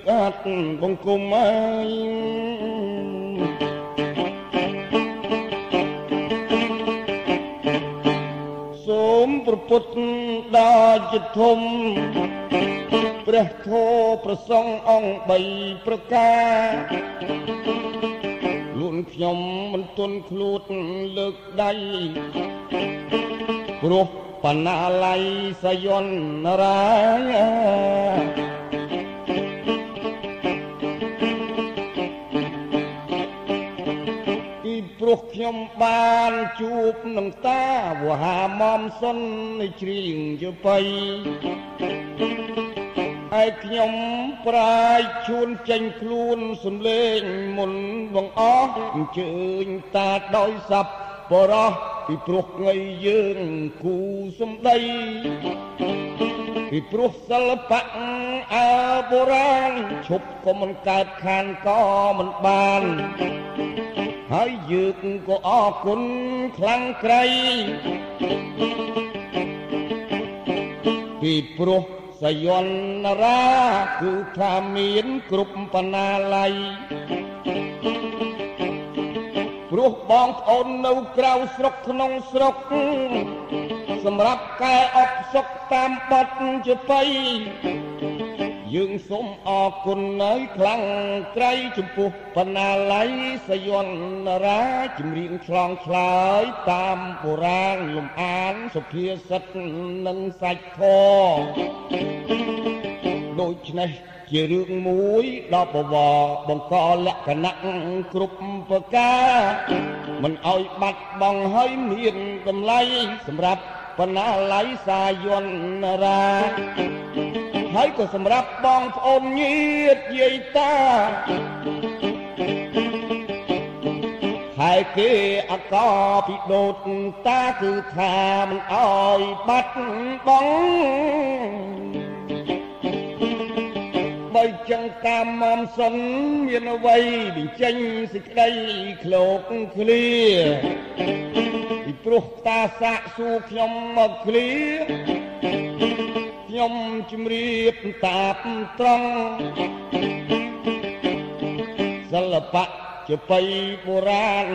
កអាត់បង្គំហើយសូមប្រពុតដល់ជាធំព្រះធម៌ប្រសងអង្គ3ប្រការលួនខ្ញុំមិនទន់ខ្លួនលើកដៃព្រោះបណ្ណាល័យសយន្តរាយ បានជួបនឹងតាវហាមមសុននៃជ្រៀងជបៃហើយខ្ញុំប្រាយជួនចេញខ្លួនសំលេងមុនបងអស់អញ្ជើញតាដោយសັບបរោះពីព្រោះថ្ងៃយើងគូសំដីពីព្រោះសិល្បៈអើបុរាណឈប់ក៏មិនកើតខានក៏មិនបាន ហើយយើងក៏អរគុណខ្លាំងក្រៃពីព្រោះសយន្តរាគឺថាមានគ្រប់បណ្ណាល័យព្រោះបងប្អូននៅក្រៅស្រុកក្នុងស្រុក សម្រាប់កែអបសុខតាមបទជាបៃ យើងសូមអរគុណហើយខ្លាំងក្រៃចំពោះបណ្ណាល័យសយន្តរាចម្រៀងឆ្លងឆ្លើយតាមបុរាណលំអានសុភាសិតនិងសាច់ធរដូច្នេះជារឿងមួយដល់បវរបង្កលក្ខណៈគ្រប់ប្រការមិនអោយបាត់បង់ហើយមានតម្លៃសម្រាប់ បណ្ណាល័យសាយន្តរាហើយក៏សម្រាប់បងប្អូនញាតិយាយតាហើយគេអកពីដូតតាគឺថាមិនអោយបាត់បង់ បើចឹងតាមមសិនមានអ្វីបញ្ចេញសេចក្តីឃ្លោកឃ្លាពីព្រោះតាសាក់សួរខ្ញុំមកឃ្លាខ្ញុំជំរាបតាបត្រង់សិល្បៈជាបៃបុរាណ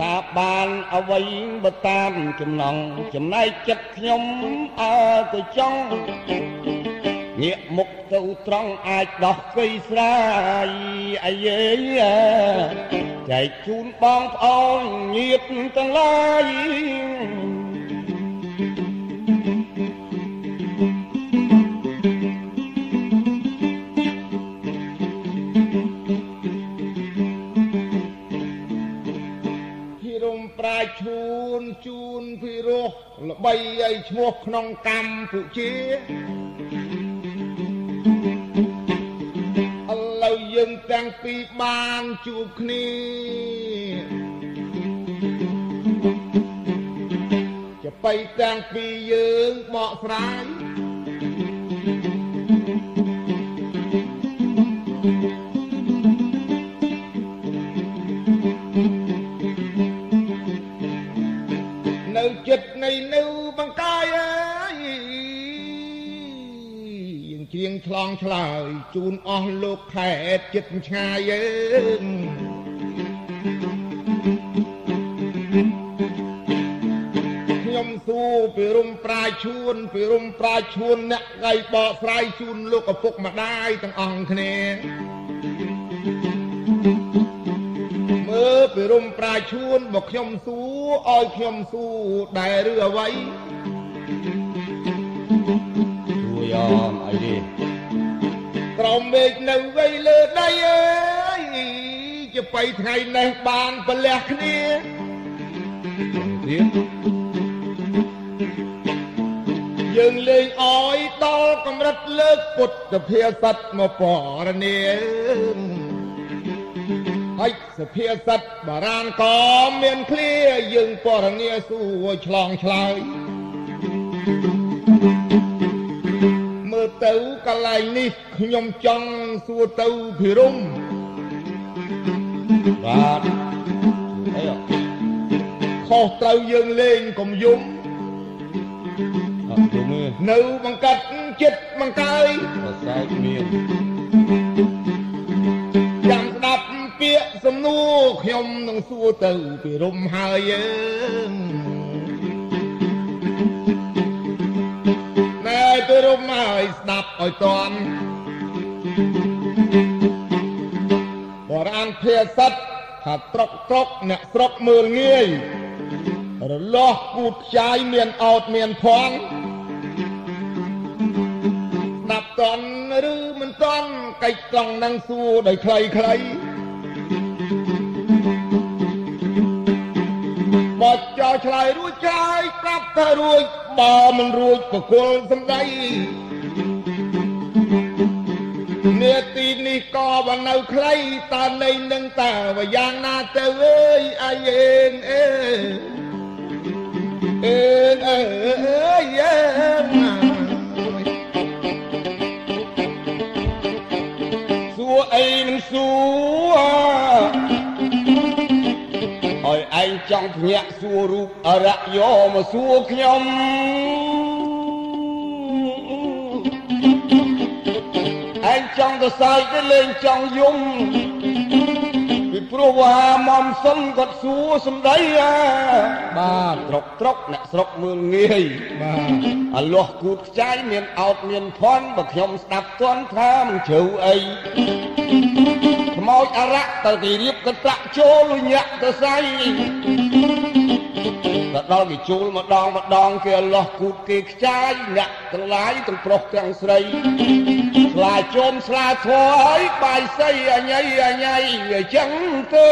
តាបានអ្វីបើតាមចំណងចំណែកចិត្តខ្ញុំអើទៅចង់ ងាកមុខទៅត្រង់អាចដោះកៃស្រាយអាយេចែកជូនបងប្អូនញាតទាំងឡាយពីរំប្រាជ្ញឈួនជូនពីរោះល្បីឲ្យឈ្មោះក្នុងកម្ពុជា ទាំងពីរបានជួបគ្នាចបៃទាំងពីរយើងបកស្រាយ ឆ្លងឆ្លើយជូនអស់លោកខេត្តចិត្តឆ្ងាយអើខ្ញុំសួរពីរុំប្រាយឈួនពីរុំប្រាយឈួនអ្នកកៃបកស្រាយជូនលោកឪពុកម្ដាយទាំងអស់គ្នាមើលពីរុំប្រាយឈួនមកខ្ញុំសួរឲ្យខ្ញុំសួរដែរឬអ្វីទួយអមអីទេ ក្រមមេឃនៅវ័យលើដីអើយជាបៃថ្ងៃនេះបានប្រលះគ្នាទៀតយើងលេងអោយដល់កម្រិតលើកពុទ្ធភាសិតមកពរនាហើយសភាសិតបារាណក៏មានឃ្លាយើងពរនាសួរឆ្លងឆ្លើយមើល ទៅកន្លែងនេះខ្ញុំចង់សួរទៅភិរមបាទអីខុសត្រូវយើងលេងកុំយំអត់ព្រមទេនៅបង្កាត់ចិត្តបង្កើយប្រសើរមានចាំស្ដាប់ពាក្យសំណួរខ្ញុំនឹងសួរទៅពីរំហើយអើណែ ពីរំហើយស្ដាប់ឲ្យតន់បរាណភាសិតថាត្រុកត្រុកអ្នកស្រុកមើលងាយរលាស់ពូតខ្ចាយមានអោតមានភ័ណ្ឌស្ដាប់តន់ឬមិនតន់កិច្ចត្រង់នឹងសួរដោយខ្លីខ្បោះចោលឆ្លើយរួចឆ្លើយប្រាប់ថារួចបើមិនរួចប្រគល់សំដីនេតិនេះក៏បើនៅខ្លីតើនៃនឹងតើវាយ៉ាងណាទៅអើយអាយអេងអេអេងអេអេសួរអីនឹងសួរ ចង់ភ្ញាក់សួររូបអរៈយោមកសួរខ្ញុំឯងចង់ទៅសើចទៅលេងចង់យំពីព្រោះว่าមុំសុនគាត់សួរសំដីអាបាទត្រុកត្រុកអ្នកស្រុកមើលងាយបាទអាលោះគូតខ្ចាយមានអោតមានភ័ណ្ឌបើខ្ញុំស្ដាប់ទាន់ថាមិនជ្រៅអីខ្មោចអរៈទៅគេរៀបកន្ត្រាក់ចូលលញាក់ទៅសៃទៅដល់គេជួលម្ដងម្ដងគេអាលោះគូតគេខ្ចាយអ្នកទាំងឡាយទាំងប្រុសទាំងស្រីស្លាជុំស្លាធွာឲ្យបាយស័យអញៃអញៃវាចឹងទៅ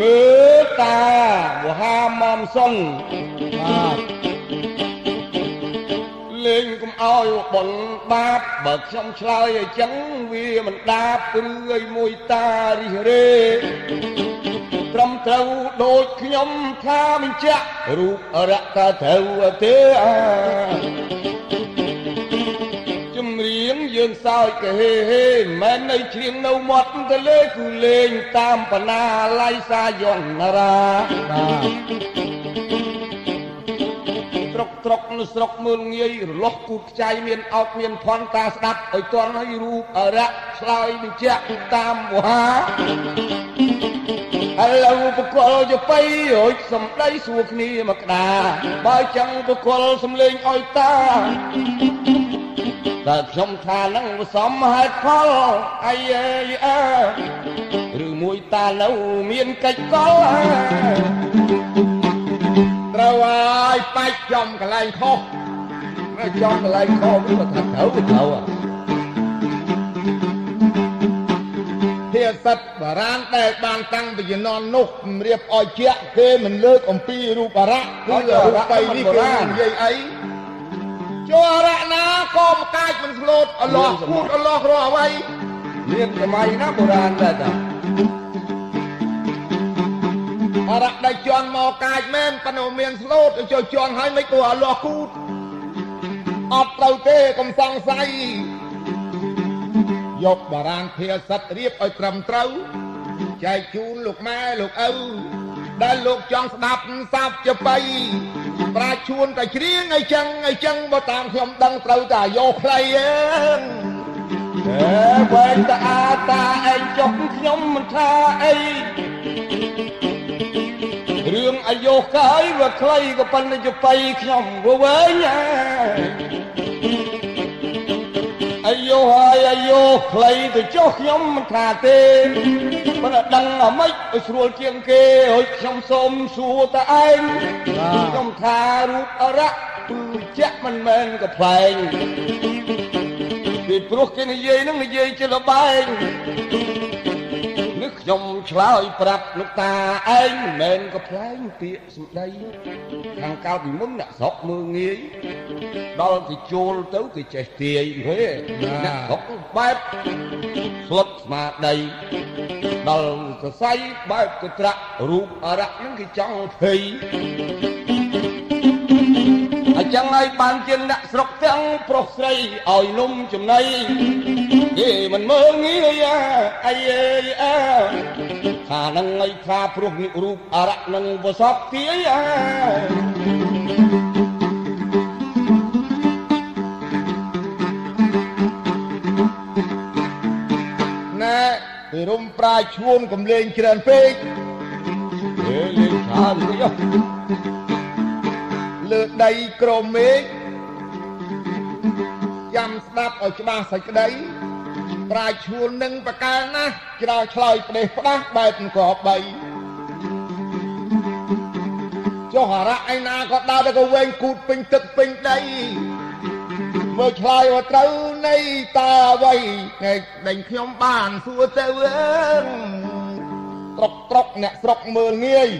មើលតាវហាមុំសុនបាទ លេងកុំឲ្យបុនបាបបើខ្ញុំឆ្លើយអញ្ចឹងវាមិនដាបឬឲ្យមួយតារិះរេត្រឹមត្រូវដូចខ្ញុំថាមិនចាក់រូបអរៈតាត្រូវទេអាជំរៀងយើងសើចកហេហេមិនមែននៅជ្រៀងនៅមាត់ទៅលើគឺលេងតាមបណាល័យសាយន្តរាបាទ ត្រុកត្រុកនៅស្រុកមើលងាយរលាស់គូតខ្ចៃមានអោតមានផន់តាស្ដាប់ឲ្យតន់ឲ្យរូបអរៈឆ្លើយបញ្ជាក់តាមវហាឥឡូវបកលទៅបៃរួចសំដីសួរគ្នាមកក្តាបើចឹងបកលសំលេងឲ្យតាតែខ្ញុំថានឹងវាសមហេតុផលអាយអើយអើឬមួយតានៅមានកិច្ចកលអើ ត្រូវហើយបាច់ចំកន្លែងខុសចំកន្លែងខុសវាថាត្រូវវាត្រូវភាសិតបរានដែលបានតាំងពីជំនាន់នោះរៀបឲ្យជាក់គេមិនលើកអំពីរូបរៈគឺរូបបីនេះគេនិយាយអីចូលអរៈណាក៏មិនកាចមិនឆ្លូតអល់ឡោះគូតអល់ឡោះរស់អ្វីមានសម័យណាបុរាណដែរតា អរៈដែលជន់មកកាចមែនប៉ុន្តែមានស្លូតចូលជន់ហើយមិនព្រោះអល់ឡោះគូតអត់ត្រូវទេកុំសង្ស័យយកបារាណភាសិតរៀបឲ្យត្រឹមត្រូវចែកជូនលោកម៉ែលោកឪដែលលោកចង់ស្ដាប់សាប់ចបៃប្រាជ្ញជួនតែច្រៀងអីចឹងអីចឹងបើតាមខ្ញុំដឹងត្រូវតែយកខ្លីអើអេវែងតាអាតាឯងចុកខ្ញុំមិនថាអី រឿងអាយុកាយវាខ្លីក៏ប៉ុន្តែចបៃខ្ញុំវាវែងណាអាយុហើយអាយុខ្លីទៅចុះខ្ញុំមិនថាទេប៉ុន្តែដឹងអាម៉េចឲ្យស្រួលជាងគេហើយខ្ញុំសូមសួរតើឯងខ្ញុំថារូបអរៈពឺជាក់មិនមែនកំែងពីព្រោះគេនិយាយនឹងនិយាយជាលបែងនឹក ខ្ញុំឆ្លើយប្រាប់លោកតាឯងមិនមែនកំ pl ែងពាក្យសម្ដីខាងកាលពីមុនអ្នកស្រុកមើងងាយដល់គេចូលទៅគេចេះទាយហេអ្នកស្រុកបែបស្លុតស្មាដីដល់សរសៃបែបកត្រាក់រូបអរៈនឹងគេចង់ភ័យ អញ្ចឹងហើយបានជាអ្នកស្រុកទាំងប្រុសស្រីឲ្យនំចំណីគេមិនមើលងាយអាអីអើយអើថាអានឹងឲ្យថាព្រោះនិរូបអរៈនឹងវសពទាយអាណែពីរុំប្រាឈួនកំលេងច្រើនពេកអេលេងច្រើនពេក លើដីក្រមេឃចាំស្ដាប់ឲ្យច្បាស់សេចក្តីប្រាឈួននឹងបកើណាស់ច្រោឆ្លើយផ្ដេសផ្ដាស់បែបកបីចុះអរៈឯណាក៏ដើរទៅក៏វែងគូតពេញទឹកពេញដីមើលឆ្លើយឲ្យត្រូវនៃតើអ្វីថ្ងៃដេញខ្ញុំបានសួរទៅអើត្រុកត្រុកអ្នកស្រុកមើលងាយ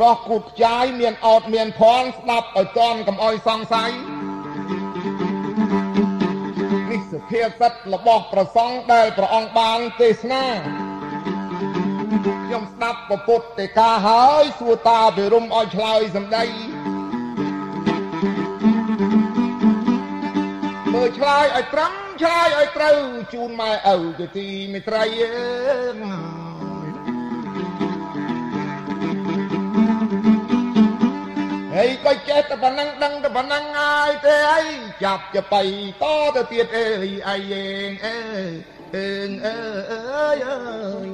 រស់គូតខ្ចាយមានអត់មានភ័ណ្ឌស្ដាប់ឲ្យតន់កុំអោយសង្ស័យនេះសុភាសិតរបស់ប្រសង់ដែលព្រះអង្គបានទេសនាខ្ញុំស្ដាប់ពពុទ្ធទេកាហើយសួរតាពិរមឲ្យឆ្លើយសម្ដីមើលឆ្លើយឲ្យត្រឹមឆ្លើយឲ្យត្រូវជូនម៉ែឪជាទីមេត្រីអើ ហើយក៏ចេះតែប៉ុណ្ណឹងដឹងតែប៉ុណ្ណឹងហើយទេអីចាប់ចបៃតទៅទៀតអេអីឯងអេអេងអើយអើយ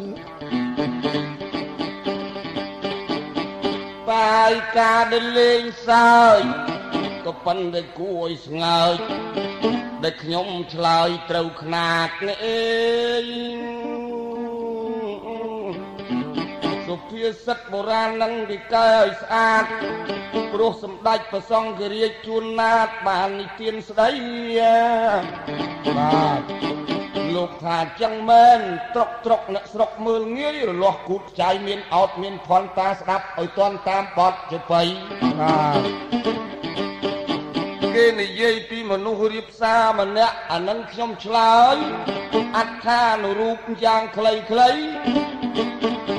បាយការដែលលេងសើចក៏ប៉ុន្តែគួរឲ្យស្ងើចដែលខ្ញុំឆ្លើយត្រូវខ្នាតនេះអេសុ ភាសិតបុរាណនឹងទីកែឲ្យស្អាតព្រោះសម្ដេចប្រសង្ឃរាជជួនណាតបាននិទានស្ដីបាទលោកថាចឹងមែនត្រុកត្រុកអ្នកស្រុកមើលងាយរលាស់គូតខ្ចាយមានអោតមានផនតាស្ដាប់ឲ្យតន់តាមបត់ជបៃបាទ គេនិយាយពីមនុស្សរៀបសារម្នាក់អានឹងខ្ញុំឆ្លើយអត្ថានុរូបយ៉ាងខ្លីៗ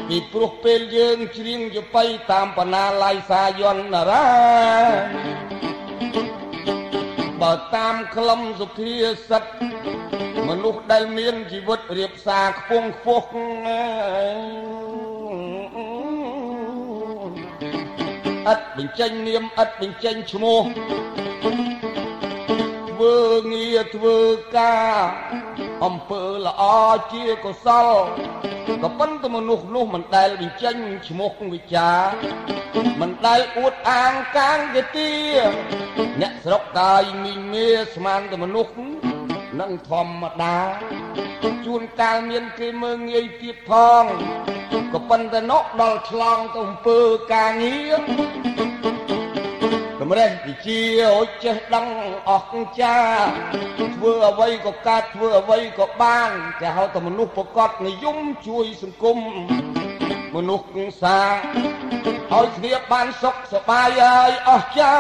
ពីព្រោះពេលយើងច្រៀងយបៃតាមបណ្ណាល័យសាយន្តរាបើតាមខ្លឹមសុភាសិតមនុស្សដែលមានជីវិតរៀបសារខ្ពង់ខ្ពស់អត់បញ្ចេញនាមអត់បញ្ចេញឈ្មោះ ធ្វើងារធ្វើការអំពើល្អជាកុសលក៏ប៉ុន្តែមនុស្សនោះមិនដែលបញ្ចេញឈ្មោះវិចាមិនដែលអួតអាងកាងគេទីអ្នកស្រុកកាយមីមេស្មានតែមនុស្សនឹងធម្មតាជួនកាលមានគេមើងងាយទៀតផងក៏ប៉ុន្តែនោះដល់ឆ្លងទៅអំពើការងារក ម្រេះវិជាអូចេះដឹងអស់ចាធ្វើអ្វីក៏កើតធ្វើអ្វីក៏បានគេហៅតែមនុស្សប្រកបនិយមជួយសង្គមមនុស្សសាឲ្យគ្នាបានសុខសប្បាយហើយអស់ចា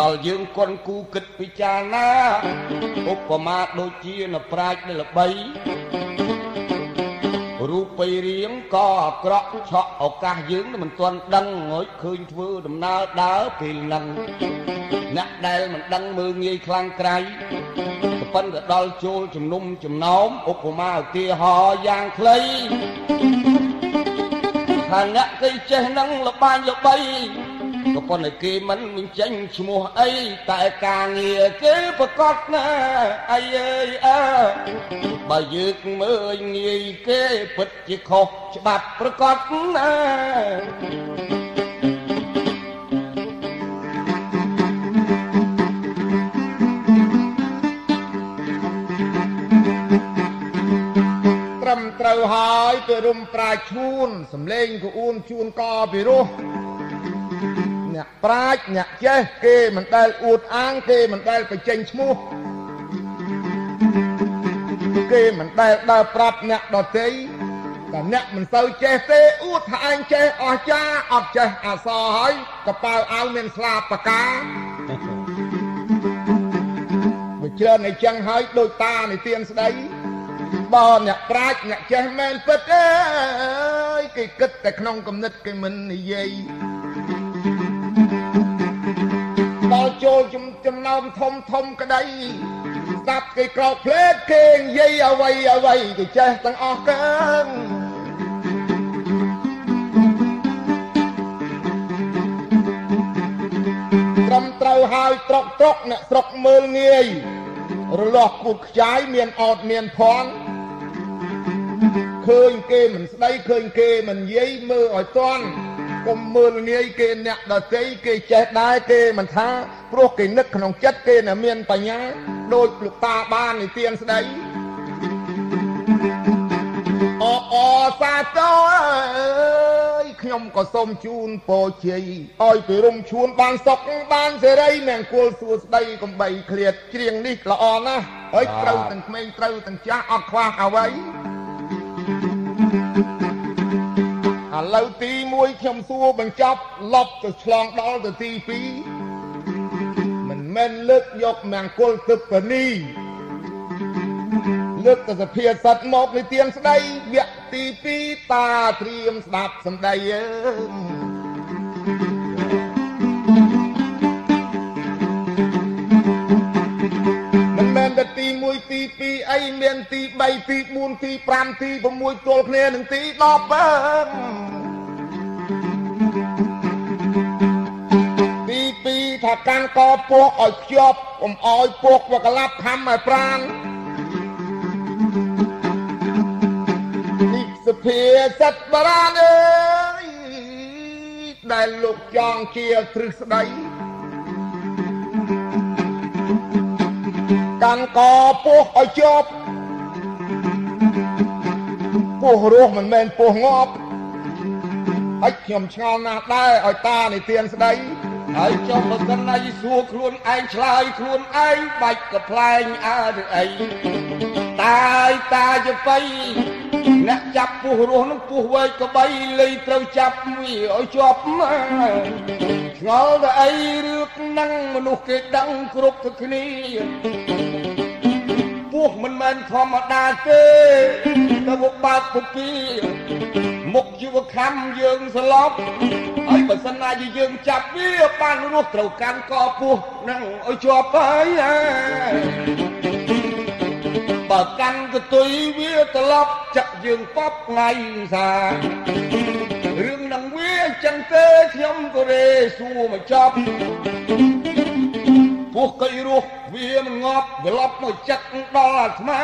ដល់យើងគន់គូគិតពិចារណាឧបមាដូចជានប្រាជ្ញល្បី រូបបីរៀងក៏អាក្រក់ឆក់ឱកាសយើងមិនទាន់ដឹងងើយឃើញធ្វើដំណើរដើរពេលហ្នឹងអ្នកដែលមិនដឹងមើងងាយខ្លាំងក្រៃក៏ប៉ុន្តែដល់ចូលជំនុំចំណោមឧបមាឧទាហរណ៍យ៉ាងខ្លីថាអ្នកគេចេះនឹងលបាញ់ល្បី ក៏ប៉ុន្តែគេមិនបញ្ចេញឈ្មោះអីតែការងារគេប្រកាសណាអីអើយអើបើយើងមើលងាយគេពិតជាខុសច្បាប់ប្រកាសណាត្រឹមត្រូវហើយពីរុំប្រាឈួនសំលេងក្អួនជួនកពីរោះ អ្នកប្រាជ្ញអ្នកចេះគេមិនដែលអួតអាងគេមិនដែលបញ្ចេញឈ្មោះគេមិនដែលដើរប្រាប់អ្នកដទៃតែអ្នកមិនសូវចេះទេអួតថាឯងចេះអស្ចារ្យអត់ចេះអសរហើយកប៉ាវអាវមានស្លាបបកាវាច្រើនអីចឹងហើយដូចតានិទានស្ដីបើអ្នកប្រាជ្ញអ្នកចេះមែនពិតអើយគេគិតតែក្នុងគំនិតគេមិននិយាយ ដល់ចូលចំណោមធំធំក្តីស្ដាប់គេក្រោកភ្លេតគេនិយាយអ្វីអ្វីគេចេះទាំងអស់កើងត្រឹមត្រូវហើយត្រកត្រកអ្នកស្រុកមើលងាយរលាស់ពូតខ្ចាយមានអត់មានភ័ណ្ឌឃើញគេមិនស្ដីឃើញគេមិននិយាយមើលឲ្យតន់ កុំមើលងាយគេអ្នកដតីគេចេះដែរគេមិនថាព្រោះគេនឹកក្នុងចិត្តគេនៅមានបញ្ញាដូចលោកតាបាននិទានស្ដីអអសាទរអើយខ្ញុំក៏សូមជូនពរជ័យឲ្យពីរុំឈួនបានសុខបានសេរីមង្គលសួស្ដីកំបីឃ្លាតច្រៀងនេះល្អណាស់ហើយត្រូវទាំងក្មេងត្រូវទាំងចាស់អត់ខ្វះអ្វី ឥឡូវទី1ខ្ញុំសួរបញ្ចប់លប់ទៅឆ្លងដល់ទៅទី2មិនមែនលើកយកមង្គលទឹកបនីលើកទៅសភាសិតមកនិទានស្ដីវគ្គទី2តាត្រៀមស្ដាប់សម្ដីអើមិ នមែនតែទី1ទី2អីមានទី3ទី4ទី5ទី6ទល់គ្នានឹងទី10អើទី2ថាកាន់កពោះឲ្យខ្ជាប់កុំឲ្យពោះវាក្លាប់ខំឲ្យប្រានសភាសិតបរានអើយដែលលោកចង់ជាទ្រឹស្ដី កាន់កពោះឲ្យជាប់ពោះរស់មិនមែនពោះងាប់ហើយខ្ញុំឆ្ងល់ណាស់ដែរឲ្យតានិទានស្ដីហើយចុះបើសិនណាយសួរខ្លួនឯងឆ្លើយខ្លួនឯងបាច់កផ្លែងអើឬអីតាយតាយបៃអ្នកចាប់ពោះរស់នឹងពោះវែកក្បីលៃត្រូវចាប់វាឲ្យជាប់ឆ្ងល់តែអីរឿងហ្នឹងមនុស្សគេដឹងគ្រប់ទៅគ្នា ពោះមិនមែនធម្មតាទេតែមកបើកពុគីមុខជីវខំយើងស្លប់ហើយបើសិនណាយើងចាប់វាបានរស់ត្រូវកាន់កពោះនឹងឲ្យជាប់ហើយបើកាន់កតុយវាត្រឡប់ចាក់យើងពប់ថ្ងៃសារឿងនឹងវាចឹងទេខ្ញុំក៏រេសួរមកចប់ ពោះកៃរស់វាមិនងាប់វាឡប់មកចិត្តដល់អាត្មា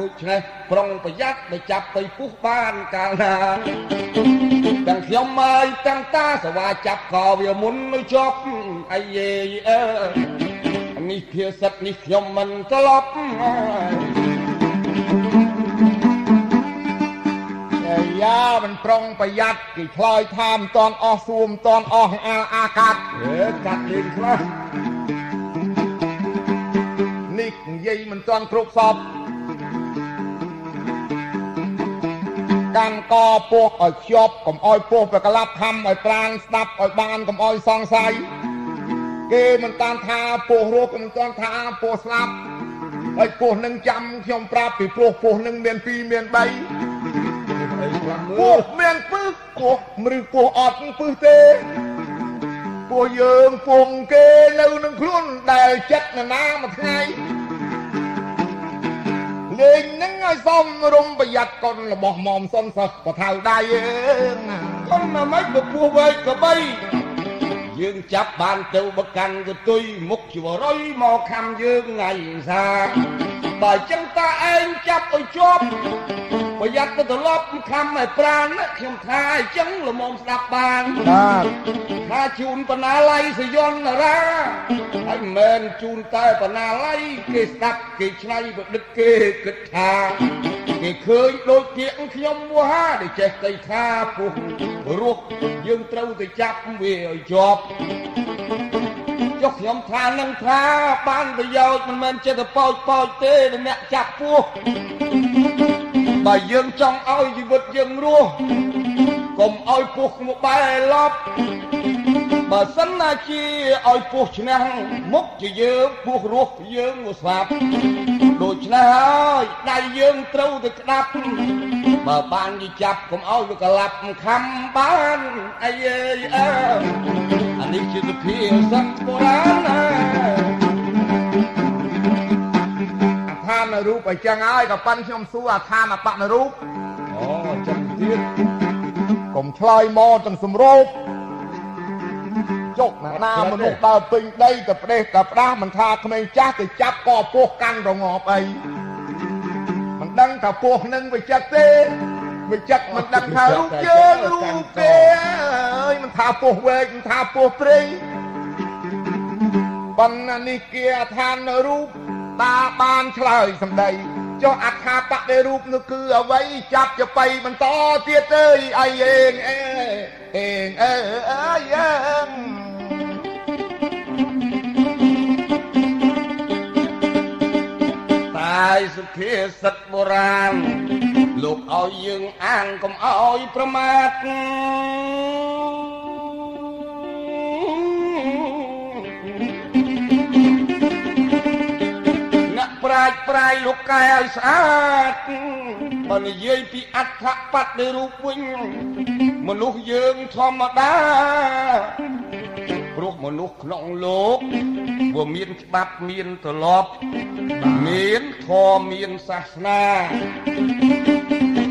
ដូច្នេះប្រុងប្រយ័ត្នបើចាប់ទៅពោះបានកាលណាទាំងខ្ញុំហើយទាំងតាសវាចាប់កវាមុននៅជាប់អីយេអើនេះភាសិតនេះខ្ញុំមិនត្រឡប់យ៉ាមិនប្រុងប្រយ័ត្នគេឆ្លើយថាមិនតន់អស់សួរមិនតន់អស់អាលអាកាត់អេកាត់លេងខ្លះ នេះនិយាយមិនតន់គ្រប់សពកាន់កពោះឲ្យខ្ជាប់កុំឲ្យពោះប្រក្លាប់ខំឲ្យប្រានស្ដាប់ឲ្យបានកុំឲ្យសង្ស័យគេមិនតានថាពោះរស់មិនតានថាពោះស្លាប់ហើយពោះនឹងចាំខ្ញុំប្រាប់ពីព្រោះពោះនឹងមាន2មាន3ពោះមានពឹសពោះឬពោះអត់ពឹសទេ ពោះយើងពងគេនៅនឹងខ្លួនដែលចិត្តនរណាមួយថ្ងៃលេងនឹងឲ្យសំរុំប្រយ័ត្នកុនរបស់មុំសុនសិស្សបថៅដៃអើកុនមកមិនពោះវែកក្បីយើងចាប់បានទៅបកាន់កទុយមុខជីវរុយមកខំយើងថ្ងៃសា បើចឹងតាឯងចាប់ឲ្យជាប់ប្រយ័ត្នទៅត្រឡប់ខំឲ្យប្រានខ្ញុំថាអញ្ចឹងល្មមស្ដាប់បានបាទថាជូនបណ្ណាល័យសយន្តរាហើយមិនមែនជូនតែបណ្ណាល័យគេស្ដាប់គេឆ្នៃប្រឌិតគេគិតថាគេឃើញដូចគៀកខ្ញុំវោហាដែលចេះទៅថាពុះរស់យើងត្រូវទៅចាប់វាឲ្យជាប់ ចុះខ្ញុំថានឹងថាបានប្រយោជន៍មិនមែនចិត្តទៅប៉ោចប៉ោចទេអ្នកចាប់ពោះបើយើងចង់ឲ្យជីវិតយើងរស់កុំឲ្យពោះមកបែឡប់បើសិនណាជាឲ្យពោះឈ្នះមុខជាយើងពោះរស់យើងមកស្លាប់ដូច្នេះហើយដៃយើងត្រូវទៅក្តាប់ បើបាននិយាយចាប់កុំឲ្យវាក្លាប់ខំបានអីអើអានេះជាសុភាសិតបុរាណណាឋានរូបអញ្ចឹងហើយក៏ប៉ិនខ្ញុំសួរអាឋានបណរូបអូចឹងទៀតកុំឆ្លើយមកទាំងសម្រូបចុកណាណាមនុស្សដើរពេញដីទៅប្រទេសទៅផ្ដាស់មិនថាក្មេងចាស់ទៅចាប់កពោះកាន់រងាប់អីមិន ដឹងថាពោះនឹងវាចិត្តទេវាចិត្តមិនដឹងថារូបយើងរូបទេអើយមិនថាពោះវែកមិនថាពោះព្រៃបណ្ណានិគាឋានរូបតាបានឆ្លើយសម្ដីចុះអត្ថាបដិរូបនោះគឺអ្វីចាប់ទៅបៃបន្តទៀតអើយអីអេងអេអេងអើអើយអើ តាយសុភាសិតបុរាណលោកឲ្យយើងអានកុំឲ្យប្រមាទប្រាជ្ញប្រាយលោកកែឲ្យស្អាតបើនិយាយពីអត្ថបត្តិនៃរូបវិញមនុស្សយើងធម្មតាព្រោះមនុស្សក្នុងលោក វាមានច្បាប់មានទម្លាប់មានធម៌មានសាសនា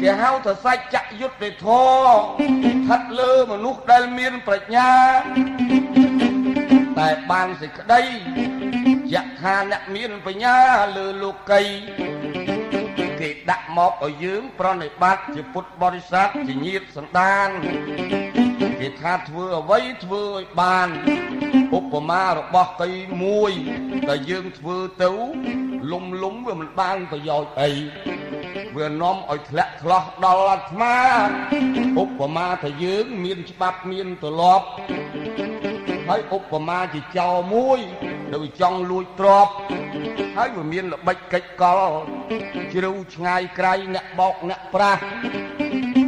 គេហៅថាសច្ចយុត្តិធម៌ស្ថិតលើមនុស្សដែលមានប្រាជ្ញា តែបានសេចក្តីយថាអ្នកមានបញ្ញាលើលោកីគេដាក់មកឲ្យយើងប្រណិប័តជាពុទ្ធបរិស័ទជាញាតសន្តានគេថាធ្វើអ្វីធ្វើឲ្យបាន ឧបមារបស់កៃមួយតែយើងធ្វើទៅលុំលុំវាមិនបានប្រយោជន៍អីវានាំឲ្យធ្លាក់ឆ្លោះដល់អាត្មាឧបមាថាយើងមានច្បាប់មានទម្លាប់ហើយឧបមាជាចោមួយដែលចង់លួចទ្រព្យហើយវាមានល្បិចកិច្ចកលជ្រៅឆ្ងាយក្រៃអ្នកបោកអ្នកប្រាស់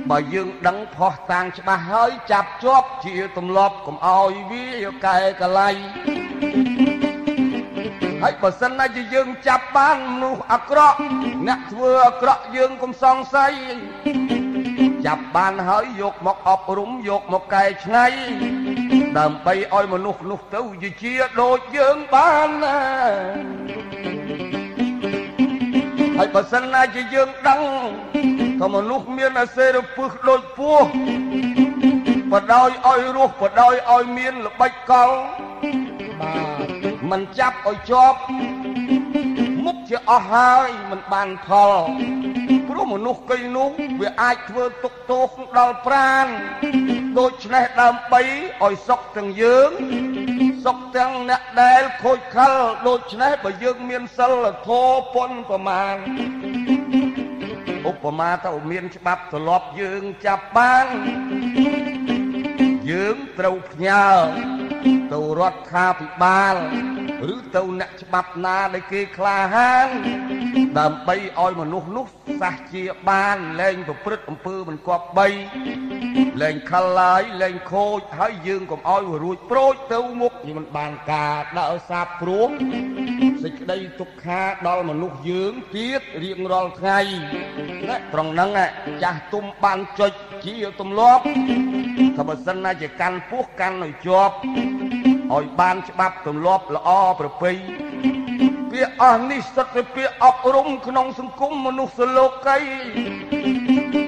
បើយើងដឹងផោះតាងច្បាស់ហើយចាប់ជាប់ជាទម្លាប់កុំអោយវាកែកលៃហើយបើសិនណាជាយើងចាប់បានមនុស្សអាក្រក់អ្នកធ្វើអាក្រក់យើងកុំសង្ស័យចាប់បានហើយយកមកអប់រំយកមកកែច្នៃដើម្បីឲ្យមនុស្សនោះទៅជាដូចយើងបានណា ហើយបើសិនណាជាយើងដឹងថាមនុស្សមានអាសេរពឹសដូចពស់បដោយឲ្យរស់បដោយឲ្យមានល្បិចកលបាទមិនចាប់ឲ្យជាប់មុខជាអស់ហើយមិនបានផលព្រោះមនុស្សកៃនោះវាអាចធ្វើទុកទោសដល់ប្រានដូច្នេះដើម្បីឲ្យសុខទាំងយើង សុខទាំងអ្នកដែលខូចខលដូច្នេះបើយើងមានសិលធម៌ពុនប្រមាណឧបមាទៅមានច្បាប់ទ្រលប់យើងចាប់បានយើងត្រូវផ្ញើទៅរដ្ឋាភិបាលឬទៅអ្នកច្បាប់ណាដែលគេក្លាហានដើម្បីឲ្យមនុស្សនោះសះជាបានលែងប្រព្រឹត្តអំពើមិនគប្បី លែងខលឡាយលែងខូចហើយយើងកុំឲ្យរួចប្រូចទៅមុខវាមិនបានការដើរសាបព្រោះសេចក្តីទុក្ខាដល់មនុស្សយើងទៀតរៀងរាល់ថ្ងៃណាត្រង់ហ្នឹងចាស់ទុំបានចុចជាទម្លាប់ថាបើសិនណាជាកាន់ពោះកាន់ឲ្យជាប់ឲ្យបានច្បាប់ទម្លាប់ល្អប្រពៃពាក្យអស់នេះសិតតែពាក្យអប់រំក្នុងសង្គមមនុស្សលោកី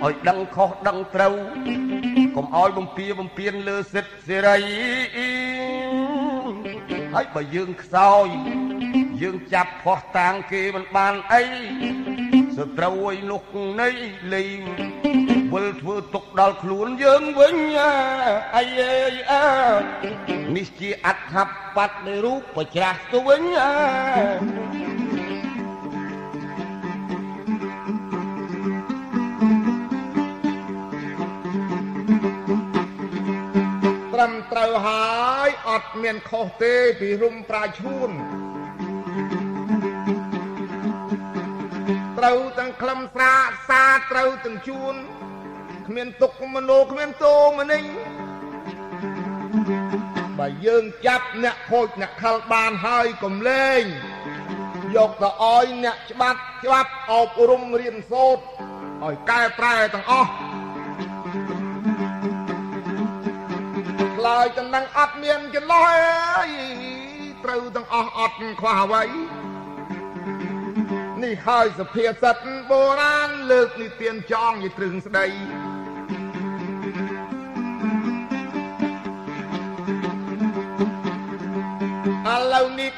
ឲ្យដឹងខុសដឹងត្រូវ កុំឲ្យបំពៀបំពៀនលើសិទ្ធិសេរីហើយបើយើងខ្សោយ យើងចាប់ផោះតាងគេមិនបានអីសត្រូវឲ្យនោះនៃលេងវិលធ្វើទុកដល់ខ្លួនយើងវិញអីអើនេះជាអត្ថបត្តិនៃរូបប្រច្រាស់ទៅវិញ ត្រឹមត្រូវហើយអត់មានខុសទេពីរុំប្រាឈួនត្រូវទាំងខ្លឹមស្រាសាត្រូវទាំងជួនគ្មានទុកមโนគ្មានតោមនិញបើយើងចាប់អ្នកខូចអ្នកខលបានហើយកុំលេងយកទៅឲ្យអ្នកច្បាប់ច្បាប់អប់រំរៀនសូត្រឲ្យកែប្រែទាំងអស់ ខ្លាយតំណឹងអត់មានចន្លោះអើយត្រូវទាំងអស់អត់ខ្វះអ្វីនេះហើយសភាសិតបុរាណលើកនិទានចងជាទ្រឹងស្ដី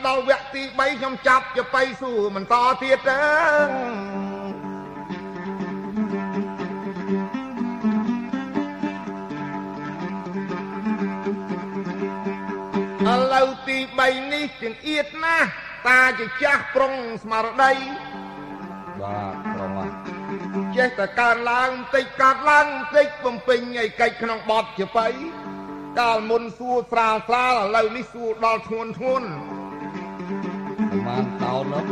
ដល់វគ្គទី3ខ្ញុំចាប់ទៅបៃស៊ូមិនតទៀតទេ ឡូវទី3នេះចង្អៀតណាស់តាជាចាស់ប្រុងស្មារតីបាទប្រុងហ៎ចេះតែកើនឡើងបន្តិចកើតឡើងបន្តិចបំពេញឲ្យកិច្ចក្នុងបត់ជាបៃកាលមុនសួរស្រាលស្រាលឥឡូវនេះសួរដល់ធ្ងន់ធ្ងន់ប្រហែលតោននោះ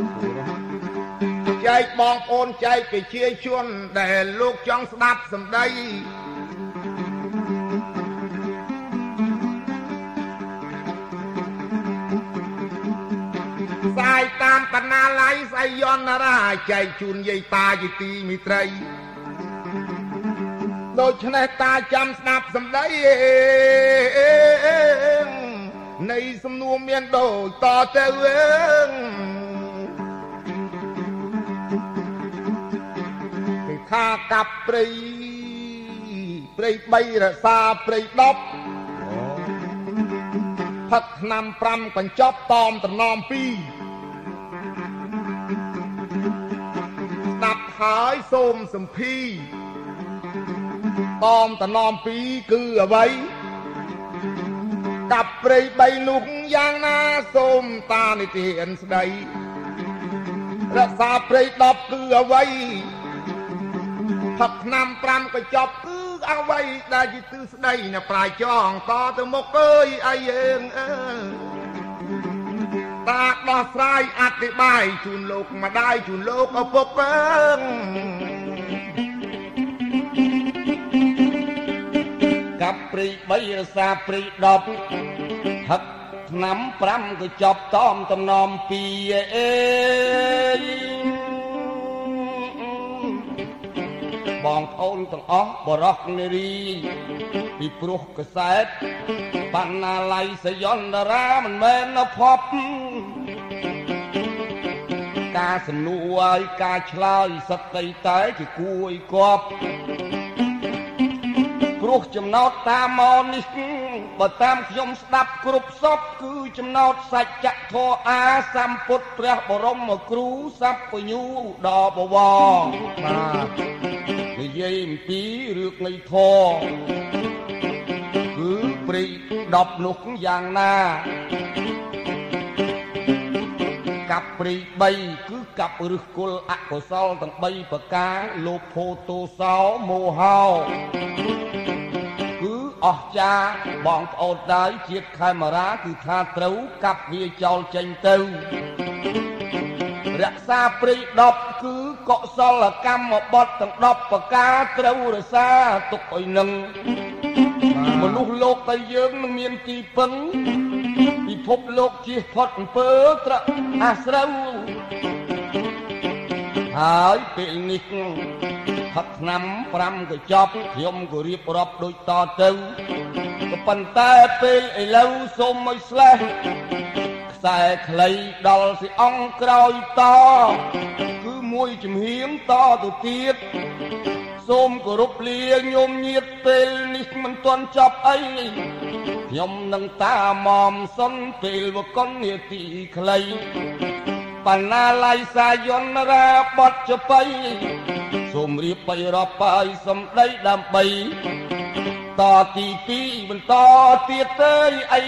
ចែកបងប្អូនចែកប្រជាជនដែលលោកចង់ស្ដាប់សម្ដី សាយតាមបណ្ណាល័យស្អីយន្តរាចែកជូនយាយតាជាទីមិត្តរីដូច្នេះតាចាំស្ដាប់សម្ដីនៃសំនួរមានដូចតទៅគេថាកាប់ព្រៃព្រៃ3រសាព្រៃ10ផឹកឆ្នាំ5កញ្ចប់តอมតំណំ2 ស្ដាប់ហើយសូមសំភីតอมតំណំ2គឺអ្វីកាប់ព្រៃ3នោះយ៉ាងណាសូមតានិទានស្ដីរក្សាព្រៃ10គឺអ្វីផឹកឆ្នាំ5កញ្ចប់គឺអ្វីដែលជាទិស្ដីអ្នកប្រាជ្ញចងតទៅមុខអើយអីយើងអើ តាដោះស្រាយអធិប្បាយជូនលោកម្ដាយជូនលោកឪពុកអើកាប់ព្រី3រសាព្រី10ហឹកឆ្នាំ5ក៏ចប់តอมតំណំ2អេ បងប្អូនទាំងអស់បរោះនារីពីព្រោះកសែតបណ្ណាល័យសយន្តរាមិនមែនភពការសំណួរហើយការឆ្លើយសត្វតែតែជាគួរឲ្យគប់ ព្រោះចំណោតតាមមកនេះបើតាមខ្ញុំស្ដាប់គ្រប់សពគឺចំណោតសច្ចធម៌អាសម្ពុទ្ធព្រះបរមគ្រូសัพពញូដល់បវរបាទនិយាយអំពីរឿងនៃធរគឺព្រៃ10នោះយ៉ាងណា កាប់ព្រៃ3គឺកាប់ឫសគល់អកុសលទាំង3ប្រការលោភោទោសោមោហោគឺអស្ចារបងប្អូនដែរជាតិខេមរាគឺថាត្រូវកាប់វាចោលចេញទៅរក្សាព្រៃ10គឺកុសលកម្មបត់ទាំង10ប្រការត្រូវរក្សាទុកឲ្យនឹងមនុស្សលោកតែយើងនឹងមានទីពឹងពិ ភពលោកជៀសផុតអំពើត្រអាស្រូវហើយពេលនេះផឹកឆ្នាំ5ក៏ចប់ខ្ញុំក៏រៀបរាប់ដូចតទៅក៏ប៉ុន្តែពេលឥឡូវសូមឲ្យស្លេះខ្សែខ្លីដល់សិអង្គក្រោយតគឺមួយជំហៀងតទៅទៀត សូមគោរពលាញោមញាតពេលនេះមិនទាន់ចប់អីខ្ញុំនឹងតាមមសុនពេលវកុននាទីខ្លីបណ្ណាល័យសាយនរាបត់ចបៃសូមរៀបបៃរាប់បាយសំដីដើម្បីតទី2បន្តទៀតទេអី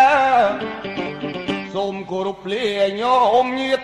អើសូមគោរពលាញោមញាត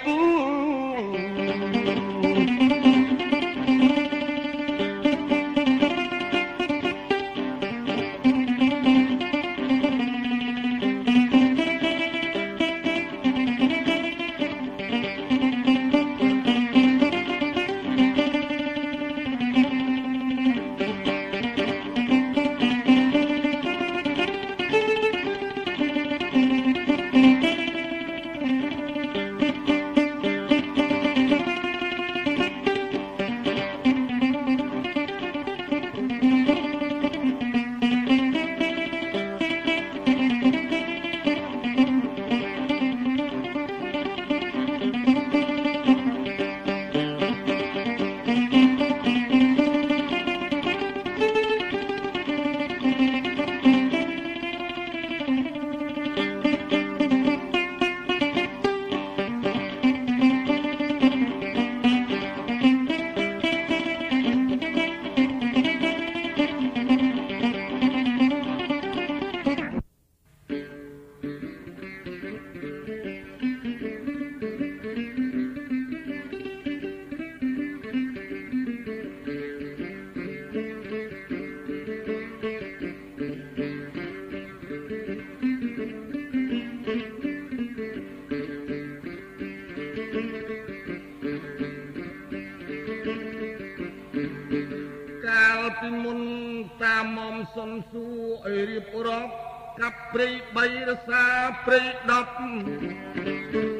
ឲ្យរៀបរាប់កាប់ព្រៃ3រសាព្រៃ10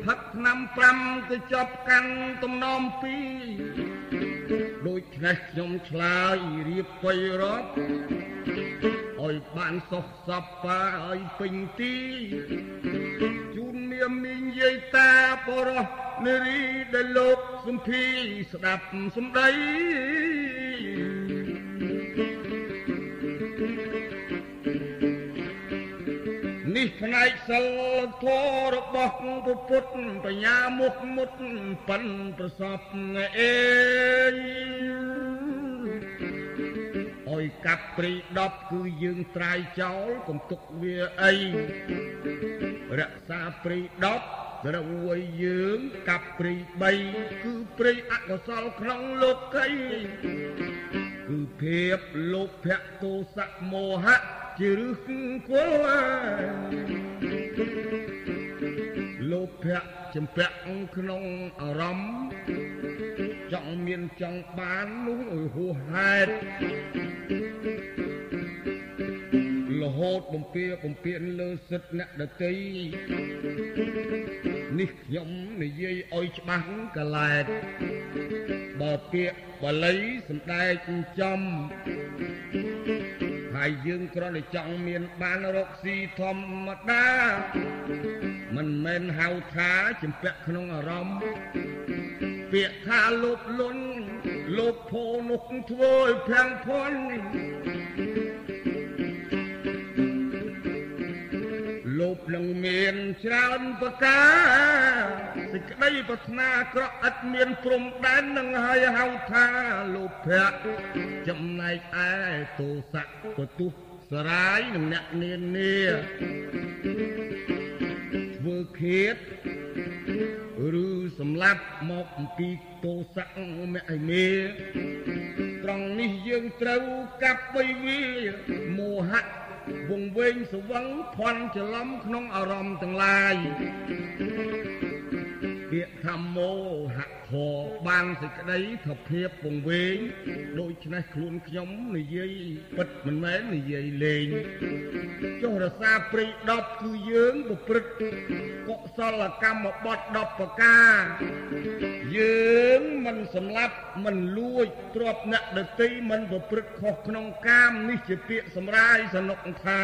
ផឹកឆ្នាំ5ទៅចប់កាន់ទំនំ2ដូចនេះខ្ញុំឆ្លើយរៀបបីរាប់ឲ្យបានសុខសប្បាយឲ្យពេញទីជូនមៀមមីងយាយតាបរោះនារីដែលលោកសំភីស្ដាប់សំដី សិលធម៌របស់ពុទ្ធបញ្ញាមុខមុតប៉ិនប្រសពអេអុយកាប់ព្រី10គឺយើងត្រាយចោលកុំទុកវាអីរក្សាព្រី10ត្រូវឲ្យយើងកាប់ព្រី3គឺព្រីអកុសលក្នុងលោកីគឺភាពលោភៈទោសៈមោហៈជាឫសគល់ លោភៈចម្ពាក់ក្នុងអារម្មណ៍ចង់មានចង់បាននោះឲ្យហួសហេតុរហូតបំពៀបំពៀនលើសិទ្ធអ្នកដតីនេះខ្ញុំនិយាយឲ្យច្បាស់កឡែតបើពាក្យបាលីសំដែងចំ ហើយយើងគ្រាន់តែចង់មានបានរកស៊ីធម្មតាមិនមែនហៅថាចម្ពាក់ក្នុងអារម្មណ៍ពាក្យថាលោភលន់លោភភោនោះធ្វើឲ្យភាំងភន់ នឹងមានច្រើនប្រការសេចក្តីប្រាថ្នាអាក្រក់ឥតមានព្រំដែននឹងហើយហៅថាលោភៈចំណែកឯទោសៈបទុះសរាយនឹងអ្នកនានាធ្វើឃាតឬសម្លាប់មកអំពីទោសៈមហិមេត្រង់នេះយើងត្រូវកាប់បីវាមោហៈ វងវែងស្វឹងភ័ន្តច្រឡំក្នុងអារម្មណ៍ទាំងឡាយ ពាក្យថាមោហៈធរបានសេចក្តីថាភាពពងវែងដូច្នេះខ្លួនខ្ញុំនិយាយពិតមិនមែននិយាយលេងចុះរសាព្រៃ10គឺយើងប្រព្រឹត្តកុសលកម្មបត់10ប្រការយើងមិនសម្លាប់មិនលួចទ្រព្យអ្នកដតីមិនប្រព្រឹត្តខុសក្នុងកាមនេះជាពាក្យសម្រាយសនុកថា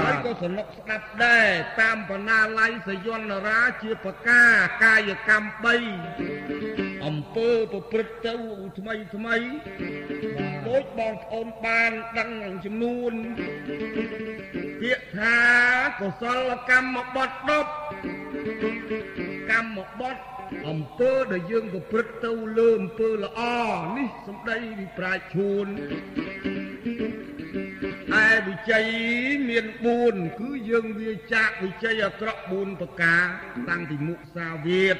ហើយក៏សនុកស្ដាប់ដែរតាមបណ្ណាល័យសយន្តរាជាប្រការកាយកម្ម3អំពើប្រព្រឹត្តទៅថ្មីថ្មីដូចបងប្អូនបានដឹងចំនួនពាក្យថាកុសលកម្មបត់10កម្មបត់អំពើដែលយើងប្រព្រឹត្តទៅលើអំពើល្អនេះសំដីវិប្រាជឈួន ឯវិជ័យមាន4គឺយើងវាចាកវិជ័យអាក្រក់4ប្រការតាំងពីមុសាវាទ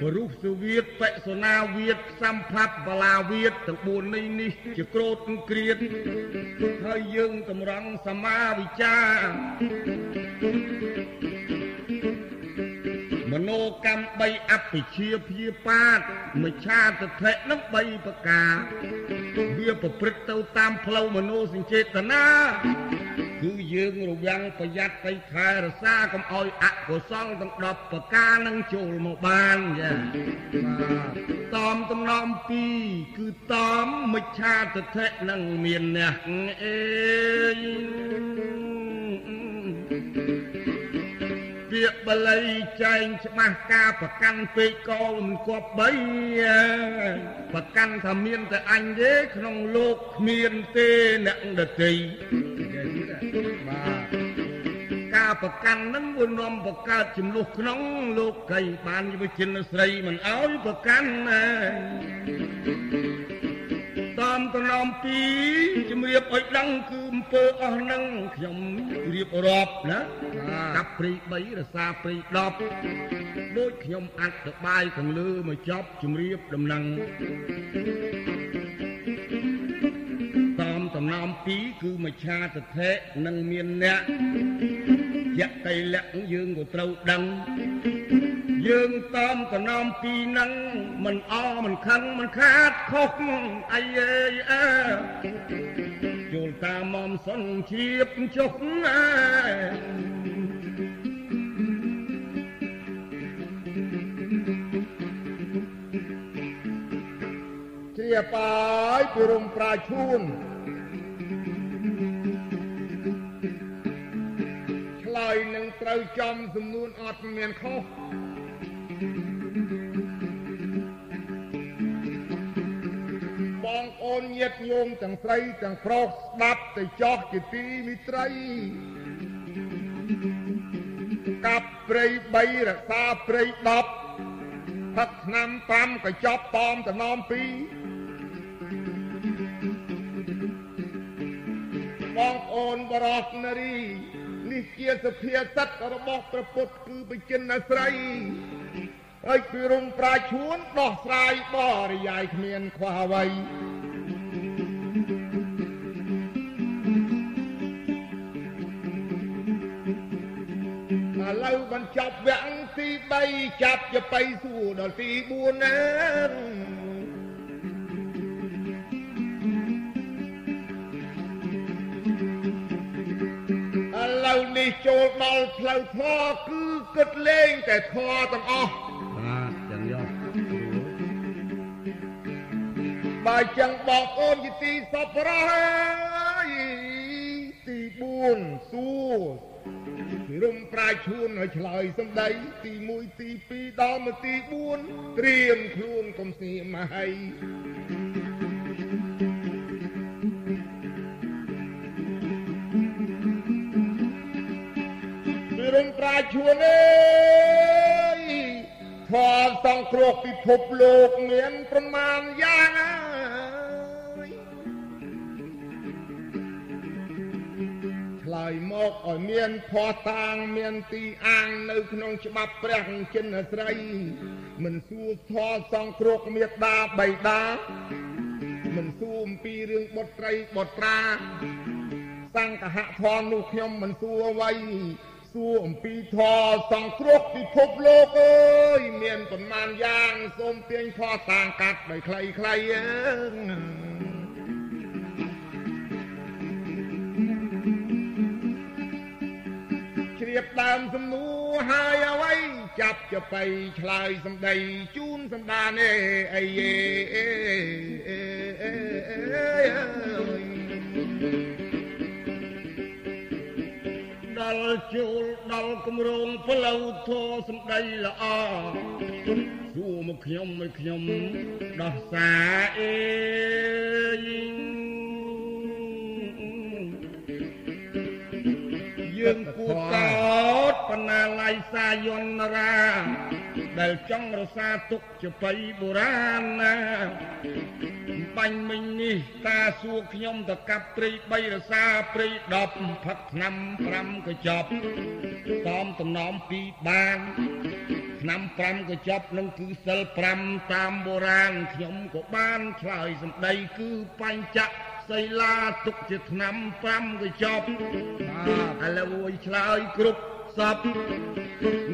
បរុសវាទបិសនាវាទសម្ផបបលាវាទទាំង4នេះនេះ ជាក្រោតគ្រៀតហើយយើងតម្រង់សមាវិចាមនោកម្ម3អភិជាព្យាបាទមច្ឆាទិដ្ឋិនឹង3ប្រការ វាប្រព្រឹត្តទៅតាមផ្លូវមនោសញ្ចេតនាគឺយើងរវាំងប្រយ័ត្នទៅថែរក្សាកុំឲ្យអកុសលទាំង10ប្រការនឹងចូលមកបានចាបាទតំតំណំ2គឺតំមច្ឆាទិដ្ឋិនឹងមានអ្នកអេ ពាក្យបល័យចែងច្បាស់ការប្រកាន់ពេកក៏មិនគប់បីប្រកាន់ថាមានតែអញទេក្នុងលោកគ្មានទេអ្នកដតីបាទការប្រកាន់នឹងវានាំបង្កើតចំនួនក្នុងលោកីបានវិចិនស្រីមិនអោយប្រកាន់ណា តាមតំណំពីជំរាបឲ្យដឹងគឺអំពើអស់នឹងខ្ញុំរៀបរាប់ណាកាប់ព្រី3រសាព្រី10ដូចខ្ញុំអត្ថបាយខាងលើមកចប់ជំរាបដំណឹងតាមតំណំពីគឺមច្ឆាទិដ្ឋិនឹងមានអ្នក យៈតៃលៈយើងក៏ត្រូវដឹង យើងតាមតំណំពីនឹងមិនអមិនខឹងមិនខាតខុសអីអើយអើយល់តាមមមសុនជ្រាបចុះអើជ្រាបបាយពីរំប្រាឈួន ឆ្លើយនឹងត្រូវចំសំនួនអត់មានខុសបងអូនញាតញោមទាំងស្រីទាំងប្រុសស្ដាប់ទៅចោះជាទីមិត្តរីកាប់ព្រៃ3រក្សាព្រៃ10ផឹកឆ្នាំ5ក៏ចប់តមតំណំ2បងអូនបរោះនារី នេះជាសភាសិទ្ធរបស់ព្រះពុទ្ធគឺបជនអាស្រ័យហើយពីរំប្រាឈួនដោះស្រាយបរិយាយគ្មានខ្វះអ្វីឥឡូវបញ្ចប់វគ្គទី3ចាប់ទៅបៃសួរដល់ទី4ណា ចូលដល់ផ្លូវធម៌គឺគិតលេងតែធម៌ទាំងអស់បាទចឹងយកបើចឹងបងប្អូនជាទីសប្បុរសហើយទី4សួរពីរំប្រាឈួនឲ្យឆ្លើយសំដីទី1ទី2ដល់មកទី4ត្រៀមខ្លួនកុំស្ងៀមមកហើយ ពីរំប្រាឈួនអើយធម៌សង្គ្រោះពិភពលោកមានប្រមាណយ៉ាងហើយឆ្លើយមកឲ្យមានភ័ស្តុតាងមានទីអាងនៅក្នុងច្បាប់ព្រះចិនស្រីមិនសួរធម៌សង្គ្រោះមេត្តាបៃតាមិនសួរអំពីរឿងបុត្រីបុត្រាសង្កហធម៌នោះខ្ញុំមិនសួរអ្វី សួរអំពីធម៌សង្គ្រោះពិភពលោកអើយមានប៉ុន្មានយ៉ាងសូមទាញខតាងកាត់ដោយខ្លីខ្លីអើជ្រាបដើមសំណួរហើយអ្វីចាប់ចបៃឆ្លើយសំដីជូនសំដានអេអីយេអេអេអេអេ ល់ចូលដល់គម្រោងផ្លូវធម៌សំដីល្អសួរមកខ្ញុំមកខ្ញុំដោះសារអេយើងគួរកោតបណ្ណាល័យសាយន្តរា ដែលចង់រសាទុកជាបៃបុរាណណាបាញ់មិញនេះតាសួរខ្ញុំទៅកាប់ព្រៃ3រសាព្រៃ10ផឹកឆ្នាំ5ក៏ចប់តំតំណំ2បានឆ្នាំ5ក៏ចប់នឹងគឺសិល5តាមបុរាណខ្ញុំក៏បានឆ្លើយសម្ដីគឺបញ្ចៈសីលាទុកជាឆ្នាំ5ក៏ចប់ឥឡូវអើយឆ្លើយគ្រប់ សព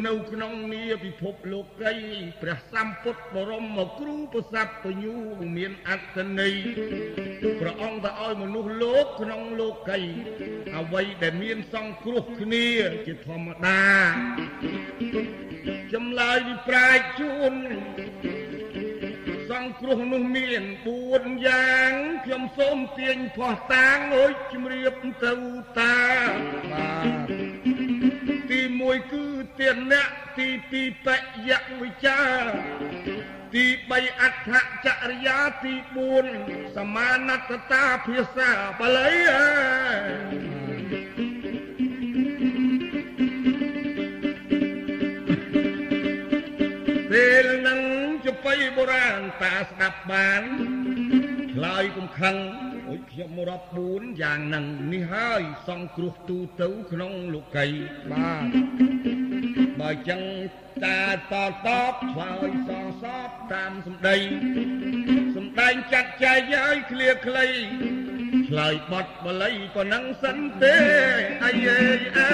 នៅក្នុងនីពិភពលោកីព្រះសម្ពុទ្ធបរមគ្រូប្រស័ព្ទបញ្ញូមានអត្តន័យព្រះអង្គទៅឲ្យមនុស្សលោកក្នុងលោកីអ្វីដែលមានសង្គ្រោះគ្នាជាធម្មតាចម្លើយវិប្រាជ្ញជួនសង្គ្រោះនោះមាន4យ៉ាងខ្ញុំសូមទាញផោះតាងអើយជំរាបទៅតាបាទ ទី1គឺទានៈទី2បយៈវិចាទី3អដ្ឋចរិយាទី4សមានតតាភាសាបាលីអើយពេលនឹងចបៃបុរាណតាស្ដាប់បានឆ្លើយកំខឹងអូយ ខ្ញុំរាប់4យ៉ាងហ្នឹងនេះហើយសង្គ្រោះទូទៅក្នុងលោកីបាទបើចឹងតាតតបឆ្លើយសងសពតាមសម្ដីសម្ដែងចាត់ចែងឲ្យឃ្លាខ្លីឆ្លើយបត់បល័យប៉ុណ្ណឹងសិនទេអាយអើយអើ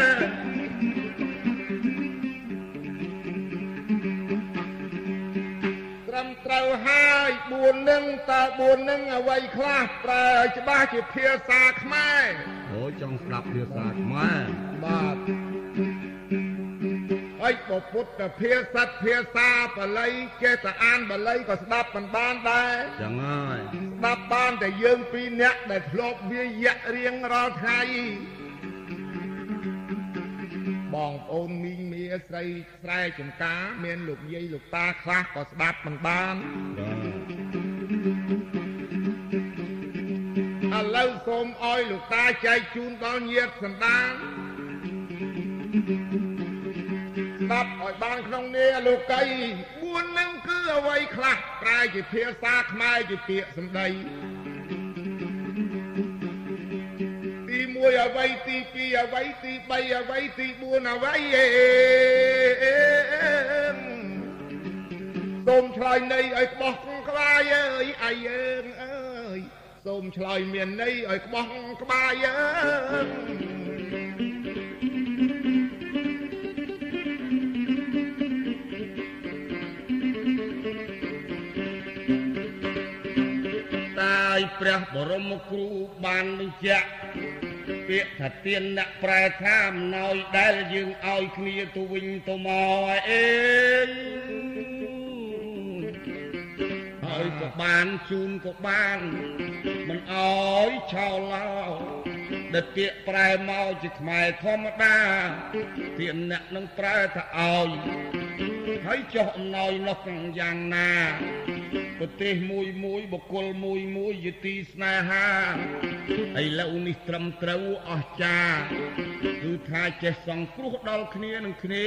ហើយ 4នឹងតើ4នឹងអ្វីខ្លះប្រើឲ្យច្បាស់ជាភាសាខ្មែរអូចង់ស្ដាប់ភាសាខ្មែរបាទហើយបើពុទ្ធភាសាភាសាបាលីចេះតែអានបាលីក៏ស្ដាប់មិនបានដែរចឹងហើយស្ដាប់បានតែយើងពីរនាក់ដែលធ្លាប់វាយៈរៀងរាល់ថ្ងៃ បងប្អូនមីងមាស្រីស្រែចំការ មានលោកយាយលោកតាខ្លះក៏ស្ដាប់មិនបានបាទឥឡូវសូមឲ្យលោកតាចែកជូនដល់ញាតិសន្តានស្ដាប់ឲ្យបានក្នុងនេះលោកី4នឹងគឺអ្វីខ្លះប្រែជាភាសាខ្មែរជាពាក្យសម្ដី 1អ្វីទី2អ្វីទី3អ្វីទី4អ្វីអេសូមឆ្លើយនៃឲ្យក្បោះក្បាយអើយអាយយើងអើយសូមឆ្លើយមានន័យឲ្យក្បោះក្បាយអើយតាយព្រះបរមគ្រូបានបញ្ជាក់ ពាក្យថាទៀនអ្នកប្រែថាអំណោយដែលយើងឲ្យគ្នាទៅវិញទៅមកអេហើយក៏បានជូនក៏បានមិនអោយឆោឡោដែលពាក្យប្រែមកជាខ្មែរធម្មតាទៀនអ្នកនឹងប្រែថាឲ្យ ហើយចុះអំណោយនោះយ៉ាងណាប្រទេសមួយមួយបុគ្គលមួយមួយយទីស្នេហាឥឡូវនេះត្រឹមត្រូវអស្ចារ្យគឺថាចេះសង្គ្រោះដល់គ្នានឹងគ្នា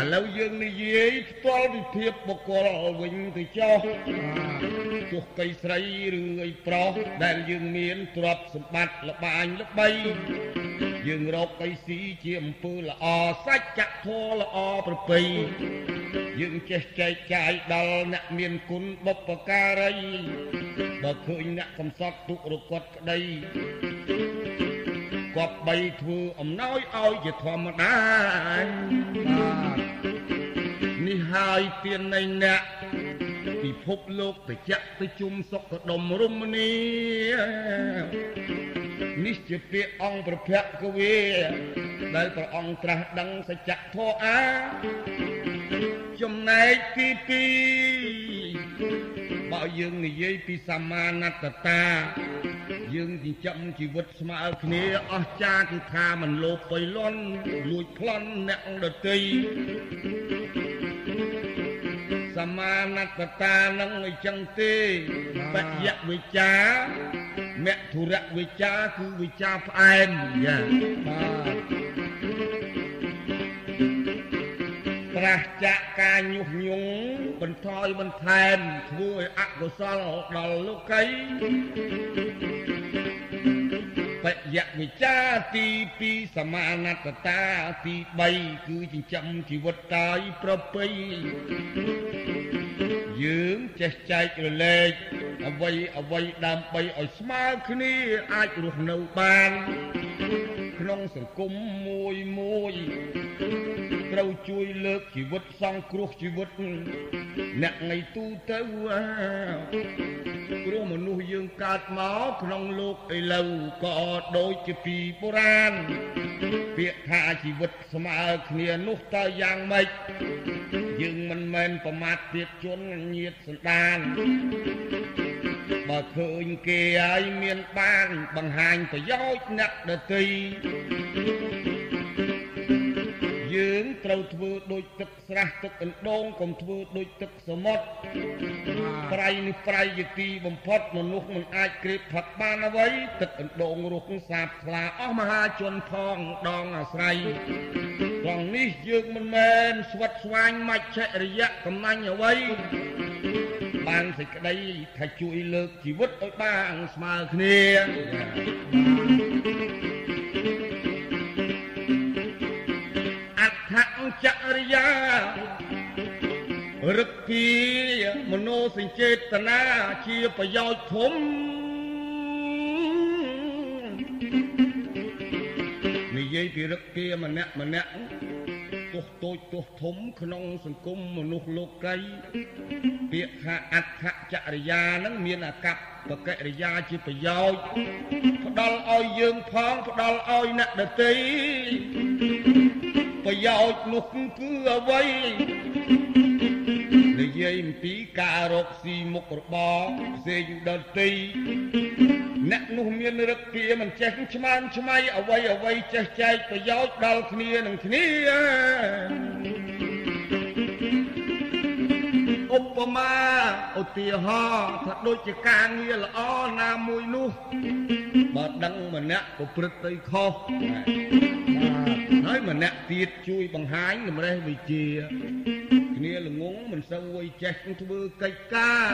ឥឡូវយើងនិយាយផ្ទាល់ពីភាពបុគ្គលវិញទៅចុះទោះកៃស្រីឬអីប្រុសដែលយើងមានទ្រព្យសម្បត្តិលបាញល្បី យើងរកកៃស៊ីជាអំពើល្អសាច់ចក្ធរល្អប្រពៃយើងចេះចែកចាយដល់អ្នកមានគុណបុព្វការីបើឃើញអ្នកកំសត់ទុករកត់ក្តីគប្បីធ្វើអំណោយឲ្យជាធម្មតាបាទនេះហើយទាននៃអ្នកពិភពលោកបច្ចៈទៅជុំសុខដុមរមនី នេះជាពាក្យអង្គប្រភពកវីដែលព្រះអង្គត្រាស់ដឹងសច្ចធម៌អាចំណែកទីពីរបើយើងនិយាយពីសមាណត្តតា យើងចិញ្ចឹមជីវិតស្មើគ្នាអស្ចារ្យគឺថាមិនលោភបុយលន់លួចប្លន់អ្នកដទៃស មាណត្តតានឹងអញ្ចឹងទេបយៈវិចាមធុរៈវិចាគឺវិចាផ្អែមយ៉ាបាទប្រះចាកការញុះញង់បន្ថយបន្ថែមធ្វើឲ្យអកុសលដល់លោកី បយៈវិចាទី2សមាណត្តតាទី3គឺចិញ្ចឹមជីវិតតាយប្រពៃយើងចេះចែករលែកអ្វីអ្វីដើម្បីឲ្យស្មើគ្នាអាចរស់នៅបាន ក្នុងសង្គមមួយមួយ ត្រូវជួយលើកជីវិតសង្គ្រោះជីវិតអ្នកថ្ងៃទូទៅព្រោះមនុស្សយើងកើតមកក្នុងលោកឥឡូវក៏ដូចជាពីបុរាណពាក្យថាជីវិតស្មើគ្នានោះតើយ៉ាងម៉េចយើងមិនមែនប្រមាថទៀតជនញាតសន្តានបើឃើញគេហើយមានបានបង្ហាញប្រយោជន៍អ្នកដទៃ យើងត្រូវធ្វើដូចទឹកស្រះទឹកអណ្ដូងកុំធ្វើដូចទឹកសមុទ្រប្រៃនេះប្រៃជាទីបំផុតមនុស្សមិនអាចក្រេបផឹកបានអ្វីទឹកអណ្ដូងរុកសាបថ្លាអស់មហាជនផងដងអាស្រ័យត្រង់នេះយើងមិនមែនស្វិតស្វាញមច្ឆរិយៈកំណាញ់អ្វីបានសេចក្តីថាជួយលើកជីវិតឲ្យបានស្មើគ្នា រឹកពីមโนសញ្ចេតនាជាប្រយោជន៍ធំនិយាយពីរឹកពីម្នាក់ម្នាក់ទោះតូចទោះធំក្នុង សង្គមមនុស្សលោកីពាក្យថាអដ្ឋចរិយានឹងមានអាកប្បកិរិយាជាប្រយោជន៍ផ្ដល់ឲ្យយើងផងផ្ដល់ឲ្យអ្នកដទៃប្រយោជន៍នោះគឺអ្វីនិ យាយអំពីការរកស៊ីមុខរបរផ្សេងដទៃអ្នកនោះមានរឹកពីមិនចេះឆ្មានឆ្មៃអ្វីអ្វីចេះចែកប្រយោជន៍ដល់គ្នានឹងគ្នាឧបមាឧទាហរណ៍ថាដូចជាការងារល្អណាមួយនោះបើដឹងម្នាក់ប្រព្រឹត្តទៅខុសហើយម្នាក់ទៀតជួយបង្ហាញតម្រេះវិជា គ្នាល្ងងមិនសូវឲ្យចេះធ្វើកិច្ចការ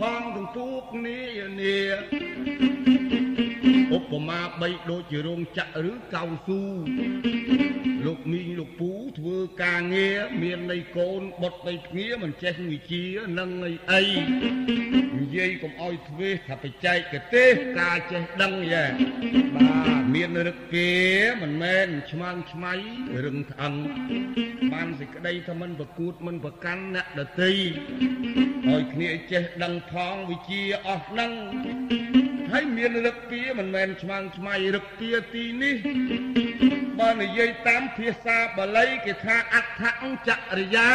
ផងទាំងទូគ្នានា ឧបមាបីដូចជារោងចក្រឬកៅស៊ូលោកមីងលោកពូធ្វើការងារមានន័យកូនបុតនៃភ្ងាមិនចេះវិជានឹងអីអីនិយាយកុំឲ្យធ្វើថាបច្ចេកទេសការចេះដឹងយ៉ាបាទមានរឹកគេមិនមែនឆ្មាំងឆ្មៃរឹងថ្អឹងបានសេចក្តីថាមិនប្រកួតមិនប្រកាន់អ្នកដតីឲ្យគ្នាចេះដឹងផងវិជាអស់នឹងហើយមានរឹកពីមិនមែនឆ្មាំងឆ្មៃរឹកពីទីនេះបើនិយាយតាមភាសាបាលីគេថាអដ្ឋចរិយា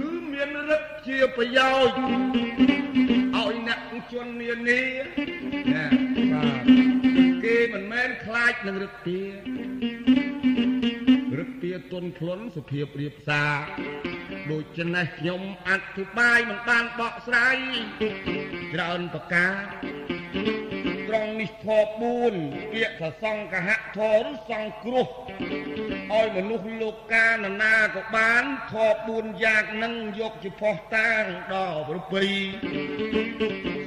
គឺមានរឹកជាប្រយោជន៍ឲ្យអ្នកជននានាណាបាទគេមិនមែនខ្លាចនឹងរឹកពីរឹកពីទុនភ្លុនសុភាពរៀបសារដូច្នេះខ្ញុំអធិប្បាយមិនបានបកស្រាយច្រើនប្រការ ត្រង់នេះធម៌4ពាក្យថាសង្កហៈធម៌ឬសង្គ្រោះឲ្យមនុស្សលោកកានណាក៏បានធម៌4យ៉ាងនឹងយកជាផុសតាងដល់ប្រពៃ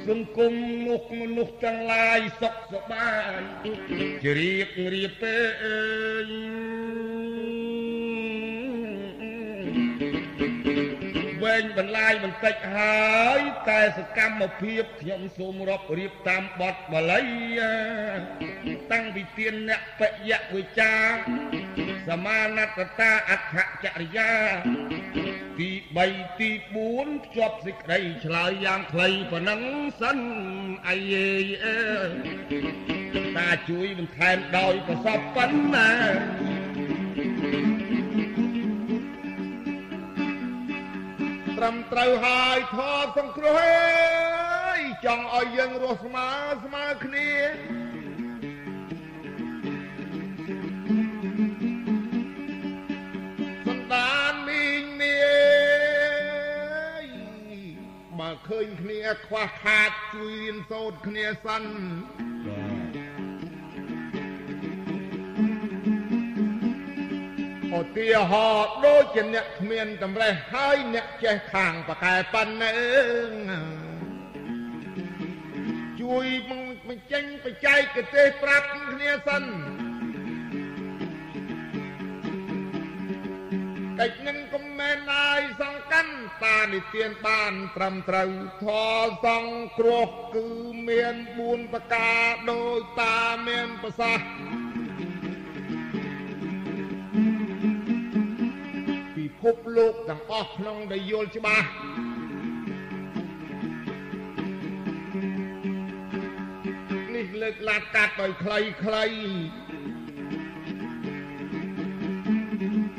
សង្គមនោះមនុស្សទាំងឡាយសុខសប្បាយជ្រាបរៀបពេអើយ វែងបន្លាយបន្តិចហើយតែសកម្មភាពខ្ញុំសូមរាប់រៀបតាមបទបាលីតាំងពីទានអ្នកបយៈវិចាសមានតតាអដ្ឋចរិយាទី3ទី4ភ្ជាប់សេចក្តីឆ្លើយយ៉ាងខ្លីប៉ុណ្ណឹងសិនអាយេអើតាជួយបន្ថែមដោយប្រសពប៉ុណ្ណា ត្រឹមត្រូវហើយធម៌សង្គ្រោះអើយចង់ឲ្យយើងរស់ស្មើស្មើគ្នាសន្តានមីងមីបើឃើញគ្នាខ្វះខាតជួយរៀនសូត្រគ្នាសិន ឧទាហរណ៍ដូចជាអ្នកគ្មានតម្រេះហើយអ្នកចេះខាងប៉កែប៉ុណ្ណឹងជួយបញ្ចេញបច្ចេកទេសប្រាប់គ្នាសិនកិច្ចនឹងកុំមែនអាយសង្កាន់តានិទានបានត្រឹមត្រូវធរសង្គ្រោះគឺមាន4ប្រការដោយតាមានប្រសាសន៍ ភពលោកទាំងអស់ក្នុងដែលយល់ច្បាស់នេះលើកឡាត់កាត់ដោយខ្លីខ្លី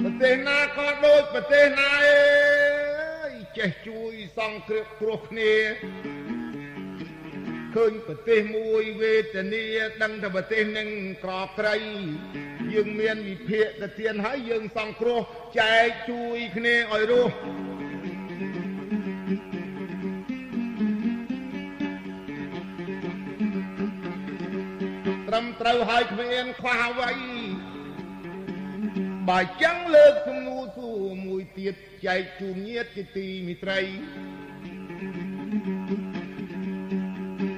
ប្រទេសណាក៏ដូចប្រទេសណាអើយចេះជួយសង្គ្រោះគ្រោះគ្នា ឃើញប្រទេសមួយវេទនាដឹងថាប្រទេសនឹងក្របក្រីយើងមានវិភាកទៅទៀនហើយយើងសង្គ្រោះចែកជួយគ្នាឲ្យរស់ត្រឹមត្រូវហើយគ្មានខ្វះអ្វីបើចឹងលើកសំណួរសួរមួយទៀតចែកជូនញាតជាទីមិត្តរី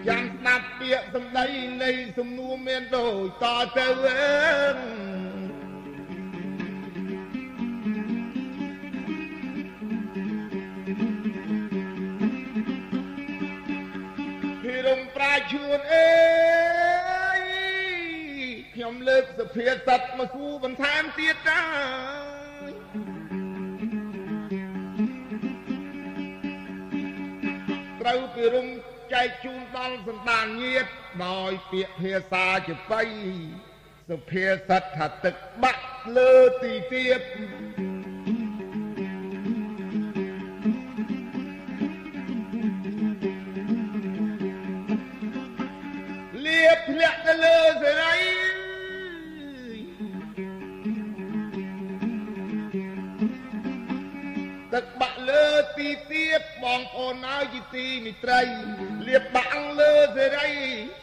ចាំស្ដាប់ពាក្យសម្ដីនៃសំណួរមានដូចតទៅអើងភិរមប្រាជួនអើយខ្ញុំលើកសុភាសិតមកគូបន្ថែមទៀតដែរត្រូវពីរំ ចែកជូនដល់សន្តានញាតដោយពាក្យភាសាជាបៃសុភាសិតថាទឹកបាក់លើទីទៀតលៀបធ្លាក់ទៅលើសេរីទឹកបាក់លើទីទៀតបងប្អូនហើយជាទីមិត្តរីលៀបបាក់ លើសេរី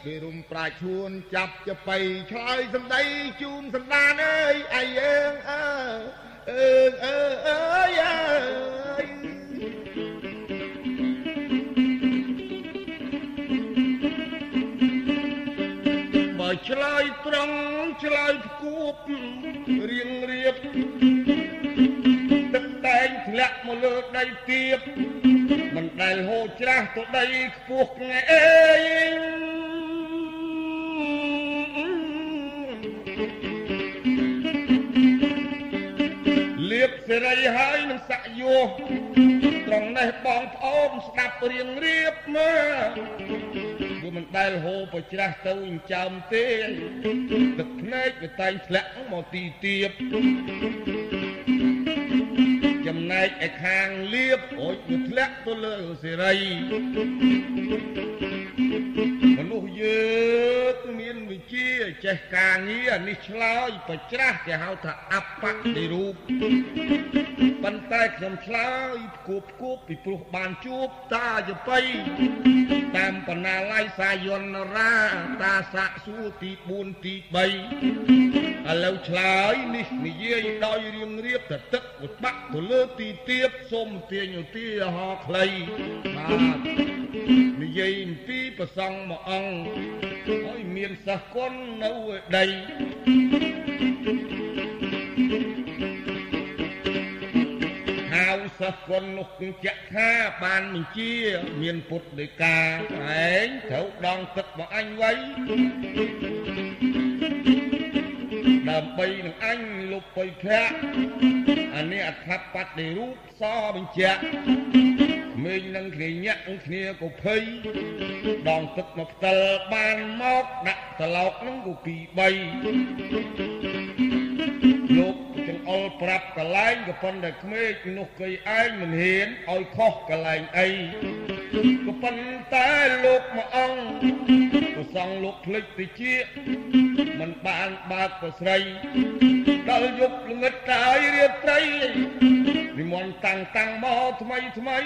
ពីរុំប្រាជ្ញឈួនចាប់ចបៃឆ្លើយសំដីជូនសំដានអើយអាយអើងអើអើងអើអើយអើយបើឆ្លើយត្រង់ឆ្លើយផ្គួបរៀងរៀបទឹកតែងធ្លាក់មកលើដីទៀបមិន ដែលហូរច្រាស់ទៅដីខ្ពស់ងែអេយលៀបសេរីហើយនឹងសាក់យោត្រង់នេះបងប្អូនស្ដាប់រៀងរៀបមើលវាមិនដែលហូរប្រច្រាស់ទៅអញ្ចាំទេទឹកភ្នែកវាតែងធ្លាក់មកទីទៀប ចំណែកឯខាងលៀបអូចវាធ្លាក់ទៅលើសេរីមនុស្ស យើងមានវិជ្ជាចេះការងារនេះឆ្លើយប្រច្រាស់គេហៅថាអបតិរូបប៉ុន្តែខ្ញុំឆ្លើយគួបគួបពីព្រោះបានជួបតាយបៃតាមបណ្ណាល័យសាយនរាតាសាក់សួរទី4ទី3ឥឡូវឆ្លើយនេះនិយាយដោយរៀងរៀបទៅទឹកឧបាក់ទៅលើទីទៀបសូមទាញឧទាហរណ៍ខ្លីបាទនិយាយអំពីប្រសង់មួយអង្គហើយមានសិស្សគុណនៅឯដីហៅសិស្សគុណនោះគឺចាក់ថាបានបញ្ជា មានពុទ្ធដីកាឯងត្រូវដងទឹកមកអញໄວដើម្បីនឹងអញលុបបុយភៈអានេះអត្ថបត្តិរូបសបញ្ជាក់ មេញនឹងគ្នាញាក់គ្នាក៏ភ័យដងទឹកមកផ្តិលបានមកដាក់ត្រឡោកនឹងក៏ពី3លោកចង្អុលប្រាប់កលែងក៏ប៉ុន្តែក្មេកនោះគេឯងមិនហ៊ានឲ្យខុសកលែងអី ក៏ប៉ុន្តែលោកមួយអង្គប្រសង់លោកភ្លេចតិចមិនបានបើកប្រស្រីដល់យប់ល្ងិតកាយរៀបត្រីនិមន្តតាំងតាំងមកថ្មីថ្មី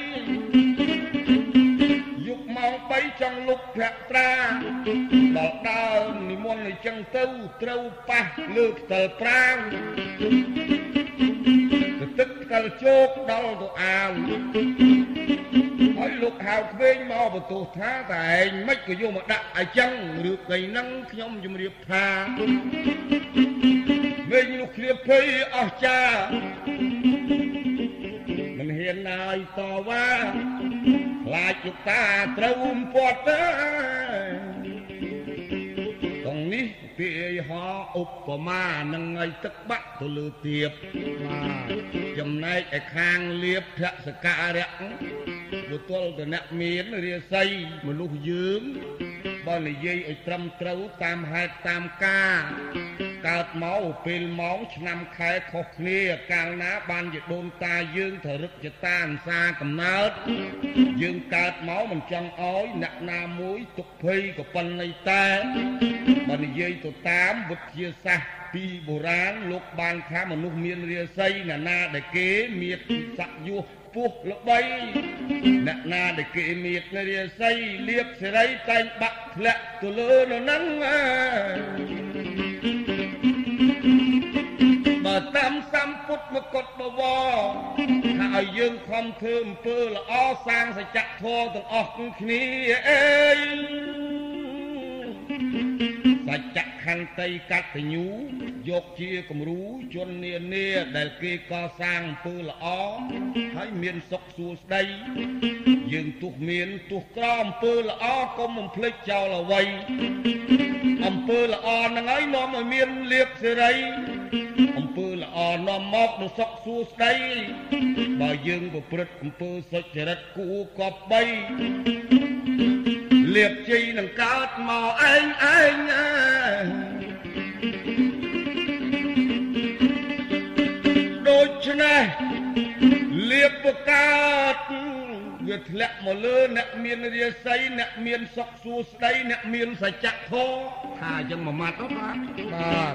យប់ម៉ោង3ចង់លុបភក្ត្រាដល់ដើមនិមន្តអញ្ចឹងទៅត្រូវប៉ះលើផ្ទិលប្រាំង ទៅទឹកផ្ទិលជោកដល់ទៅអាវហើយលោកហៅក្មេងមកបន្ទោសថាតែឯងមិនក៏យកមកដាក់អញ្ចឹងរឿងកៃហ្នឹងខ្ញុំជំរាបថាវិញលោកគ្រាភ័យអស់ចាមិនហ៊ានណាយតវ៉ាខ្លាចលោកតាត្រូវពាត់ទៅត ងនេះពាយហោឧបមានឹងឲ្យទឹកបាក់ទៅលើទៀបបាទចំណែកឯខាងលៀបភសការៈបុទល់តអ្នកមានរាសីមនុស្សយើង បើនិយាយឲ្យត្រឹមត្រូវតាមហេតុតាមការ កើតមកពេលម៉ោងឆ្នាំខែខុសគ្នាកាលណាបានជាដូនតាយើងទៅរឹកចតាអន្សាកំណើតយើងកើតមកមិនចង់ឲ្យអ្នកណាមួយទុកភ័យក៏ប៉ុន្តែតែបើនិយាយទៅតាមវិទ្យាសាស្ត្រពីបុរាណលោកបានថាមនុស្សមានរាសីណាណាដែលគេមានស័កយុះ ពោះល្បីអ្នកណាដែលគេមានរាសីលៀបសេរីតែងបាក់ធ្លាក់ទៅលើនៅហ្នឹងបើតាមសម្ពុតមកុដបវរថាឲ្យយើងខំធ្វើអំពើល្អសាងសច្ចធម៌ទាំងអស់គ្នាអេយសច្ច ខខន្តីកតញ្ញូយកជាគំរូជននានាដែលគេកសាងអំពើល្អហើយមានសុខសួស្តីយើងទោះមានទោះក្រអំពើល្អកុំបំភ្លេចចោលអ្វីអំពើល្អហ្នឹងហើយនាំឲ្យមានលៀបសេរីអំពើល្អនាំមកនូវសុខសួស្តីបើយើងប្រព្រឹត្តអំពើសុចរិតគួរកប់បី លៀបជ័យនឹងកើតមកឯងឯងដូច្នេះលៀបប្រកើត វាធ្លាក់មកលើអ្នកមានរាសីអ្នកមានសុខសួស្តីអ្នកមានសច្ចធម៌ថាអញ្ចឹងមួយម៉ាត់ទៅបាទបាទ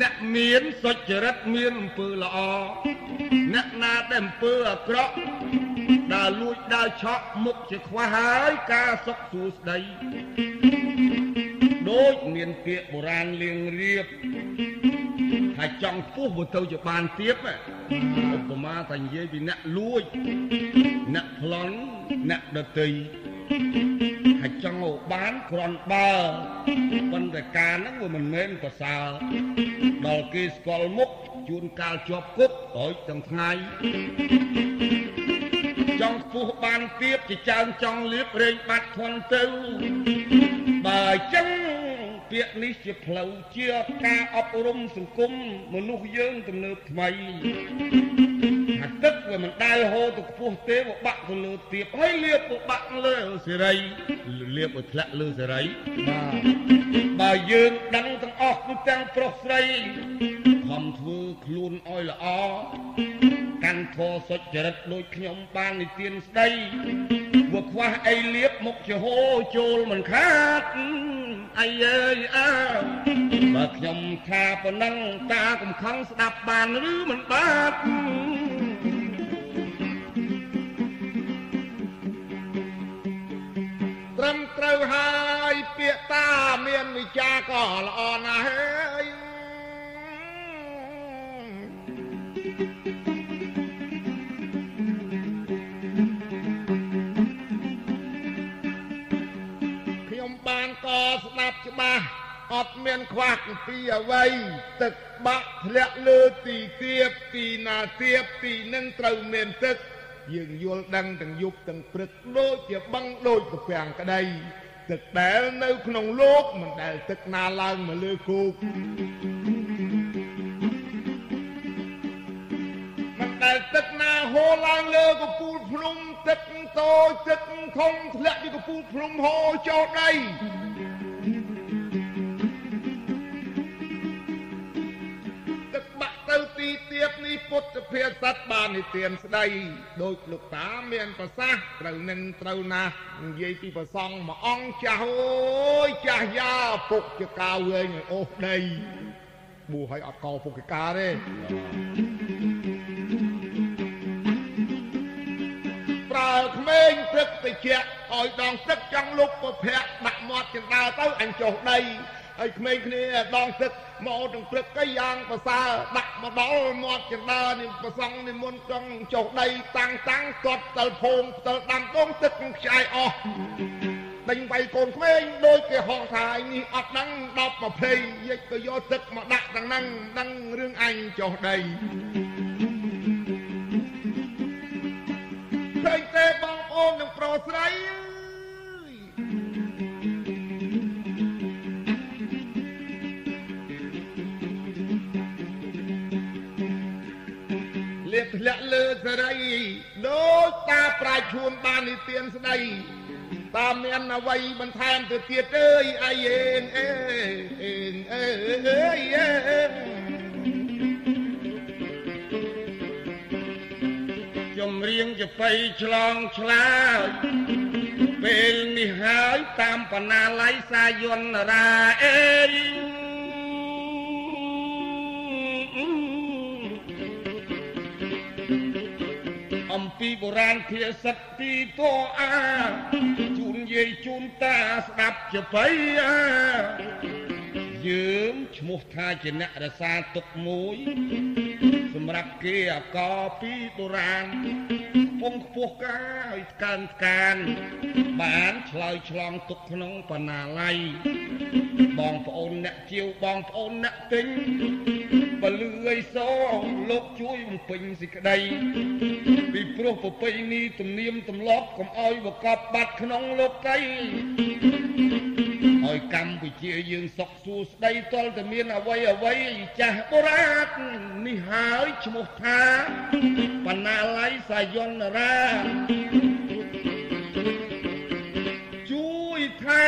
អ្នកមានសុចរិតមានអំពើល្អអ្នកណាដែលអំពើអាក្រក់ដើរលួចដើរឆក់មុខជាខ្វះហើយការសុខសួស្តីដូចមានពាក្យបុរាណលៀងរៀប ហើយចង់ពុះមកទៅជាបានទៀតឧបមាថានិយាយពីអ្នកលួចអ្នកប្លន់អ្នកដតីហើយចង់ឲ្យបានគ្រាន់បើប៉ុន្តែការហ្នឹងវាមិនមែនប្រសើរដល់គេស្គាល់មុខជួនកាលជាប់គុកហើយទាំងថ្ងៃចង់ពុះបានទៀតជាចើងចង់លៀបរែងបាត់ធន់ទៅបើអញ្ចឹង ពាក្យនេះជាផ្លូវជាការអប់រំសង្គមមនុស្សយើងទំនើបថ្មីថាទឹកវាមិនដែលហូរទៅខ្ពស់ទេវាបាក់ទៅលើទៀបហើយលៀបទៅបាក់លើសេរីលៀបឲ្យធ្លាក់លើសេរីបាទបើយើងដឹងទាំងអស់គឺទាំងប្រុសស្រី ខំធ្វើខ្លួនឲ្យល្អកាន់ធរសុចរិតដូចខ្ញុំបាននិទានស្ដីវាខ្វះអីលៀបមុខជាហូរចូលមិនខាតអីអើយអើបើខ្ញុំថាប៉ុណ្ណឹងតាកំខឹងស្ដាប់បានឬមិនបាទត្រឹមត្រូវហើយពាក្យតាមានវិចារក៏ល្អណាស់ ស្ដាប់ច្បាស់អត់មានខ្វះអំពីអ្វីទឹកបាក់ធ្លាក់លើទីទៀបទីណាទៀបទីនឹងត្រូវមានទឹកយើងយល់ដឹងទាំងយប់ទាំងព្រឹកដូចជាបឹងដូចកពាំងក្តីទឹកដែលនៅក្នុងលោកមិនដែលទឹកណាឡើងមកលើគោកមិនដែលទឹកណាហូរឡើងលើកពូលភ្នំទឹកតូចទឹកធំធ្លាក់ពីកពូលភ្នំហូរចូលដី ពុទ្ធភាសិតបាននិទានស្ដីដោយលោកតាមានប្រសាសន៍ត្រូវនឹងត្រូវណាស់និយាយពីប្រសងមួយអង្គចាស់អូយចាស់យ៉ាពុកជាកាវវិញអូសដីបួឲ្យអត់កោពុកជាកាទេប្រើក្មេងព្រឹកតិចឲ្យដងទឹកចង់លុបប្រភ័ក្រដាក់មាត់ចិន្តាទៅអញចុះដី ហើយក្មេងគ្នាដងទឹកមកទាំងព្រឹកកៃយ៉ាងប្រសើរដាក់មកដល់មាត់ចន្ទើនេះប្រសងនិមន្តត្រង់ចុះដីតាំងតាំងគាត់ផ្ទល់ភូមិផ្ទល់ដាំដងទឹកខ្ចាយអស់ដេញវាយកូនក្មេងដូចគេហោះថាឯនេះអត់ដឹង10 20យកទៅយកទឹកមកដាក់ទាំងហ្នឹងដឹងរឿងអញចុះដីឃើញទេបងប្អូននឹងប្រុសស្រី ធ្លាក់លើសេរីដូចតាប្រាជ្ញឈួនបាននិទានស្ដីតាមានអ្វីបន្ថែមទៅទៀតអើយអីអេងអេអេងអេអេចំរៀងចបៃឆ្លងឆ្លើយពេលនេះហើយតាមបណ្ណាល័យសាយន្តរាអេ ពីបុរាណភាសិតទីតអាជូនយាយជូនតាស្ដាប់ចបៃអាយើងឈ្មោះថាជាអ្នករសាទុកមួយសសម្រាប់គេអកពីបុរាណពងខ្ពស់កាឲ្យស្កើនស្កាន បានឆ្លើយឆ្លងទុកក្នុងបណ្ណាល័យបងប្អូនអ្នកជាវបងប្អូនអ្នកទិញ បលឺអីសលោកជួយបំពេញសេចក្តីពីព្រោះប្រពៃណីទំនៀមទម្លាប់កុំឲ្យបកបបាត់ក្នុងលោកីឲ្យកម្ពុជាយើងសុខសួស្តីតលតែមានអវ័យអវ័យចាស់បុរាណនេះហើយឈ្មោះថាបណ្ណាល័យសាយន្តរា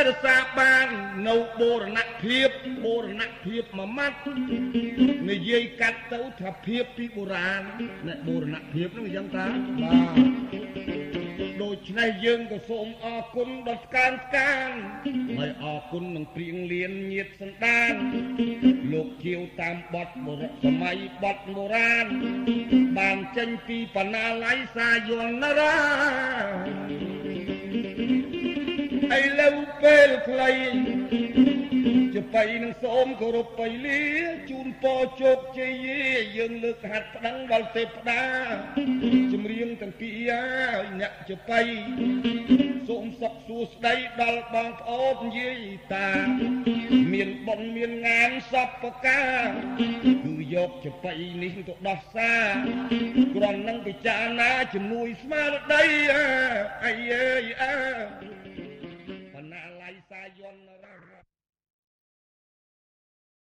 រក្សាបាននៅបូរណភាពបូរណភាពមួយម៉ាត់និយាយកាត់ទៅថាភាពពីបុរាណអ្នកបូរណភាពហ្នឹងអញ្ចឹងតាបាទដូច្នេះយើងក៏សូមអរគុណដល់ស្កានស្កានហើយអរគុណនឹងព្រៀងលៀនញាតសន្តានលោកជាវតាមបទបុរសម័យបទបុរាណបានចេញពីបណ្ណាល័យសាយនរា ឥឡូវពេលខ្លីជាបៃនឹងសូមគោរពបៃលាជូនពរជោគជ័យយើងលើកហាត់ប្តឹងដល់ទេពតាចម្រៀងទាំងពីរហើយអ្នកជាបៃសូមសុខសួស្តីដល់បងប្អូនយាយតា មានបុណ្យមានងានសពកាគឺយកចបៃនេះទៅដោះសាគ្រាន់នឹងពិចារណាជំនួយស្មារតីអាយអើយអើ បណ្ណាល័យសាយន្ត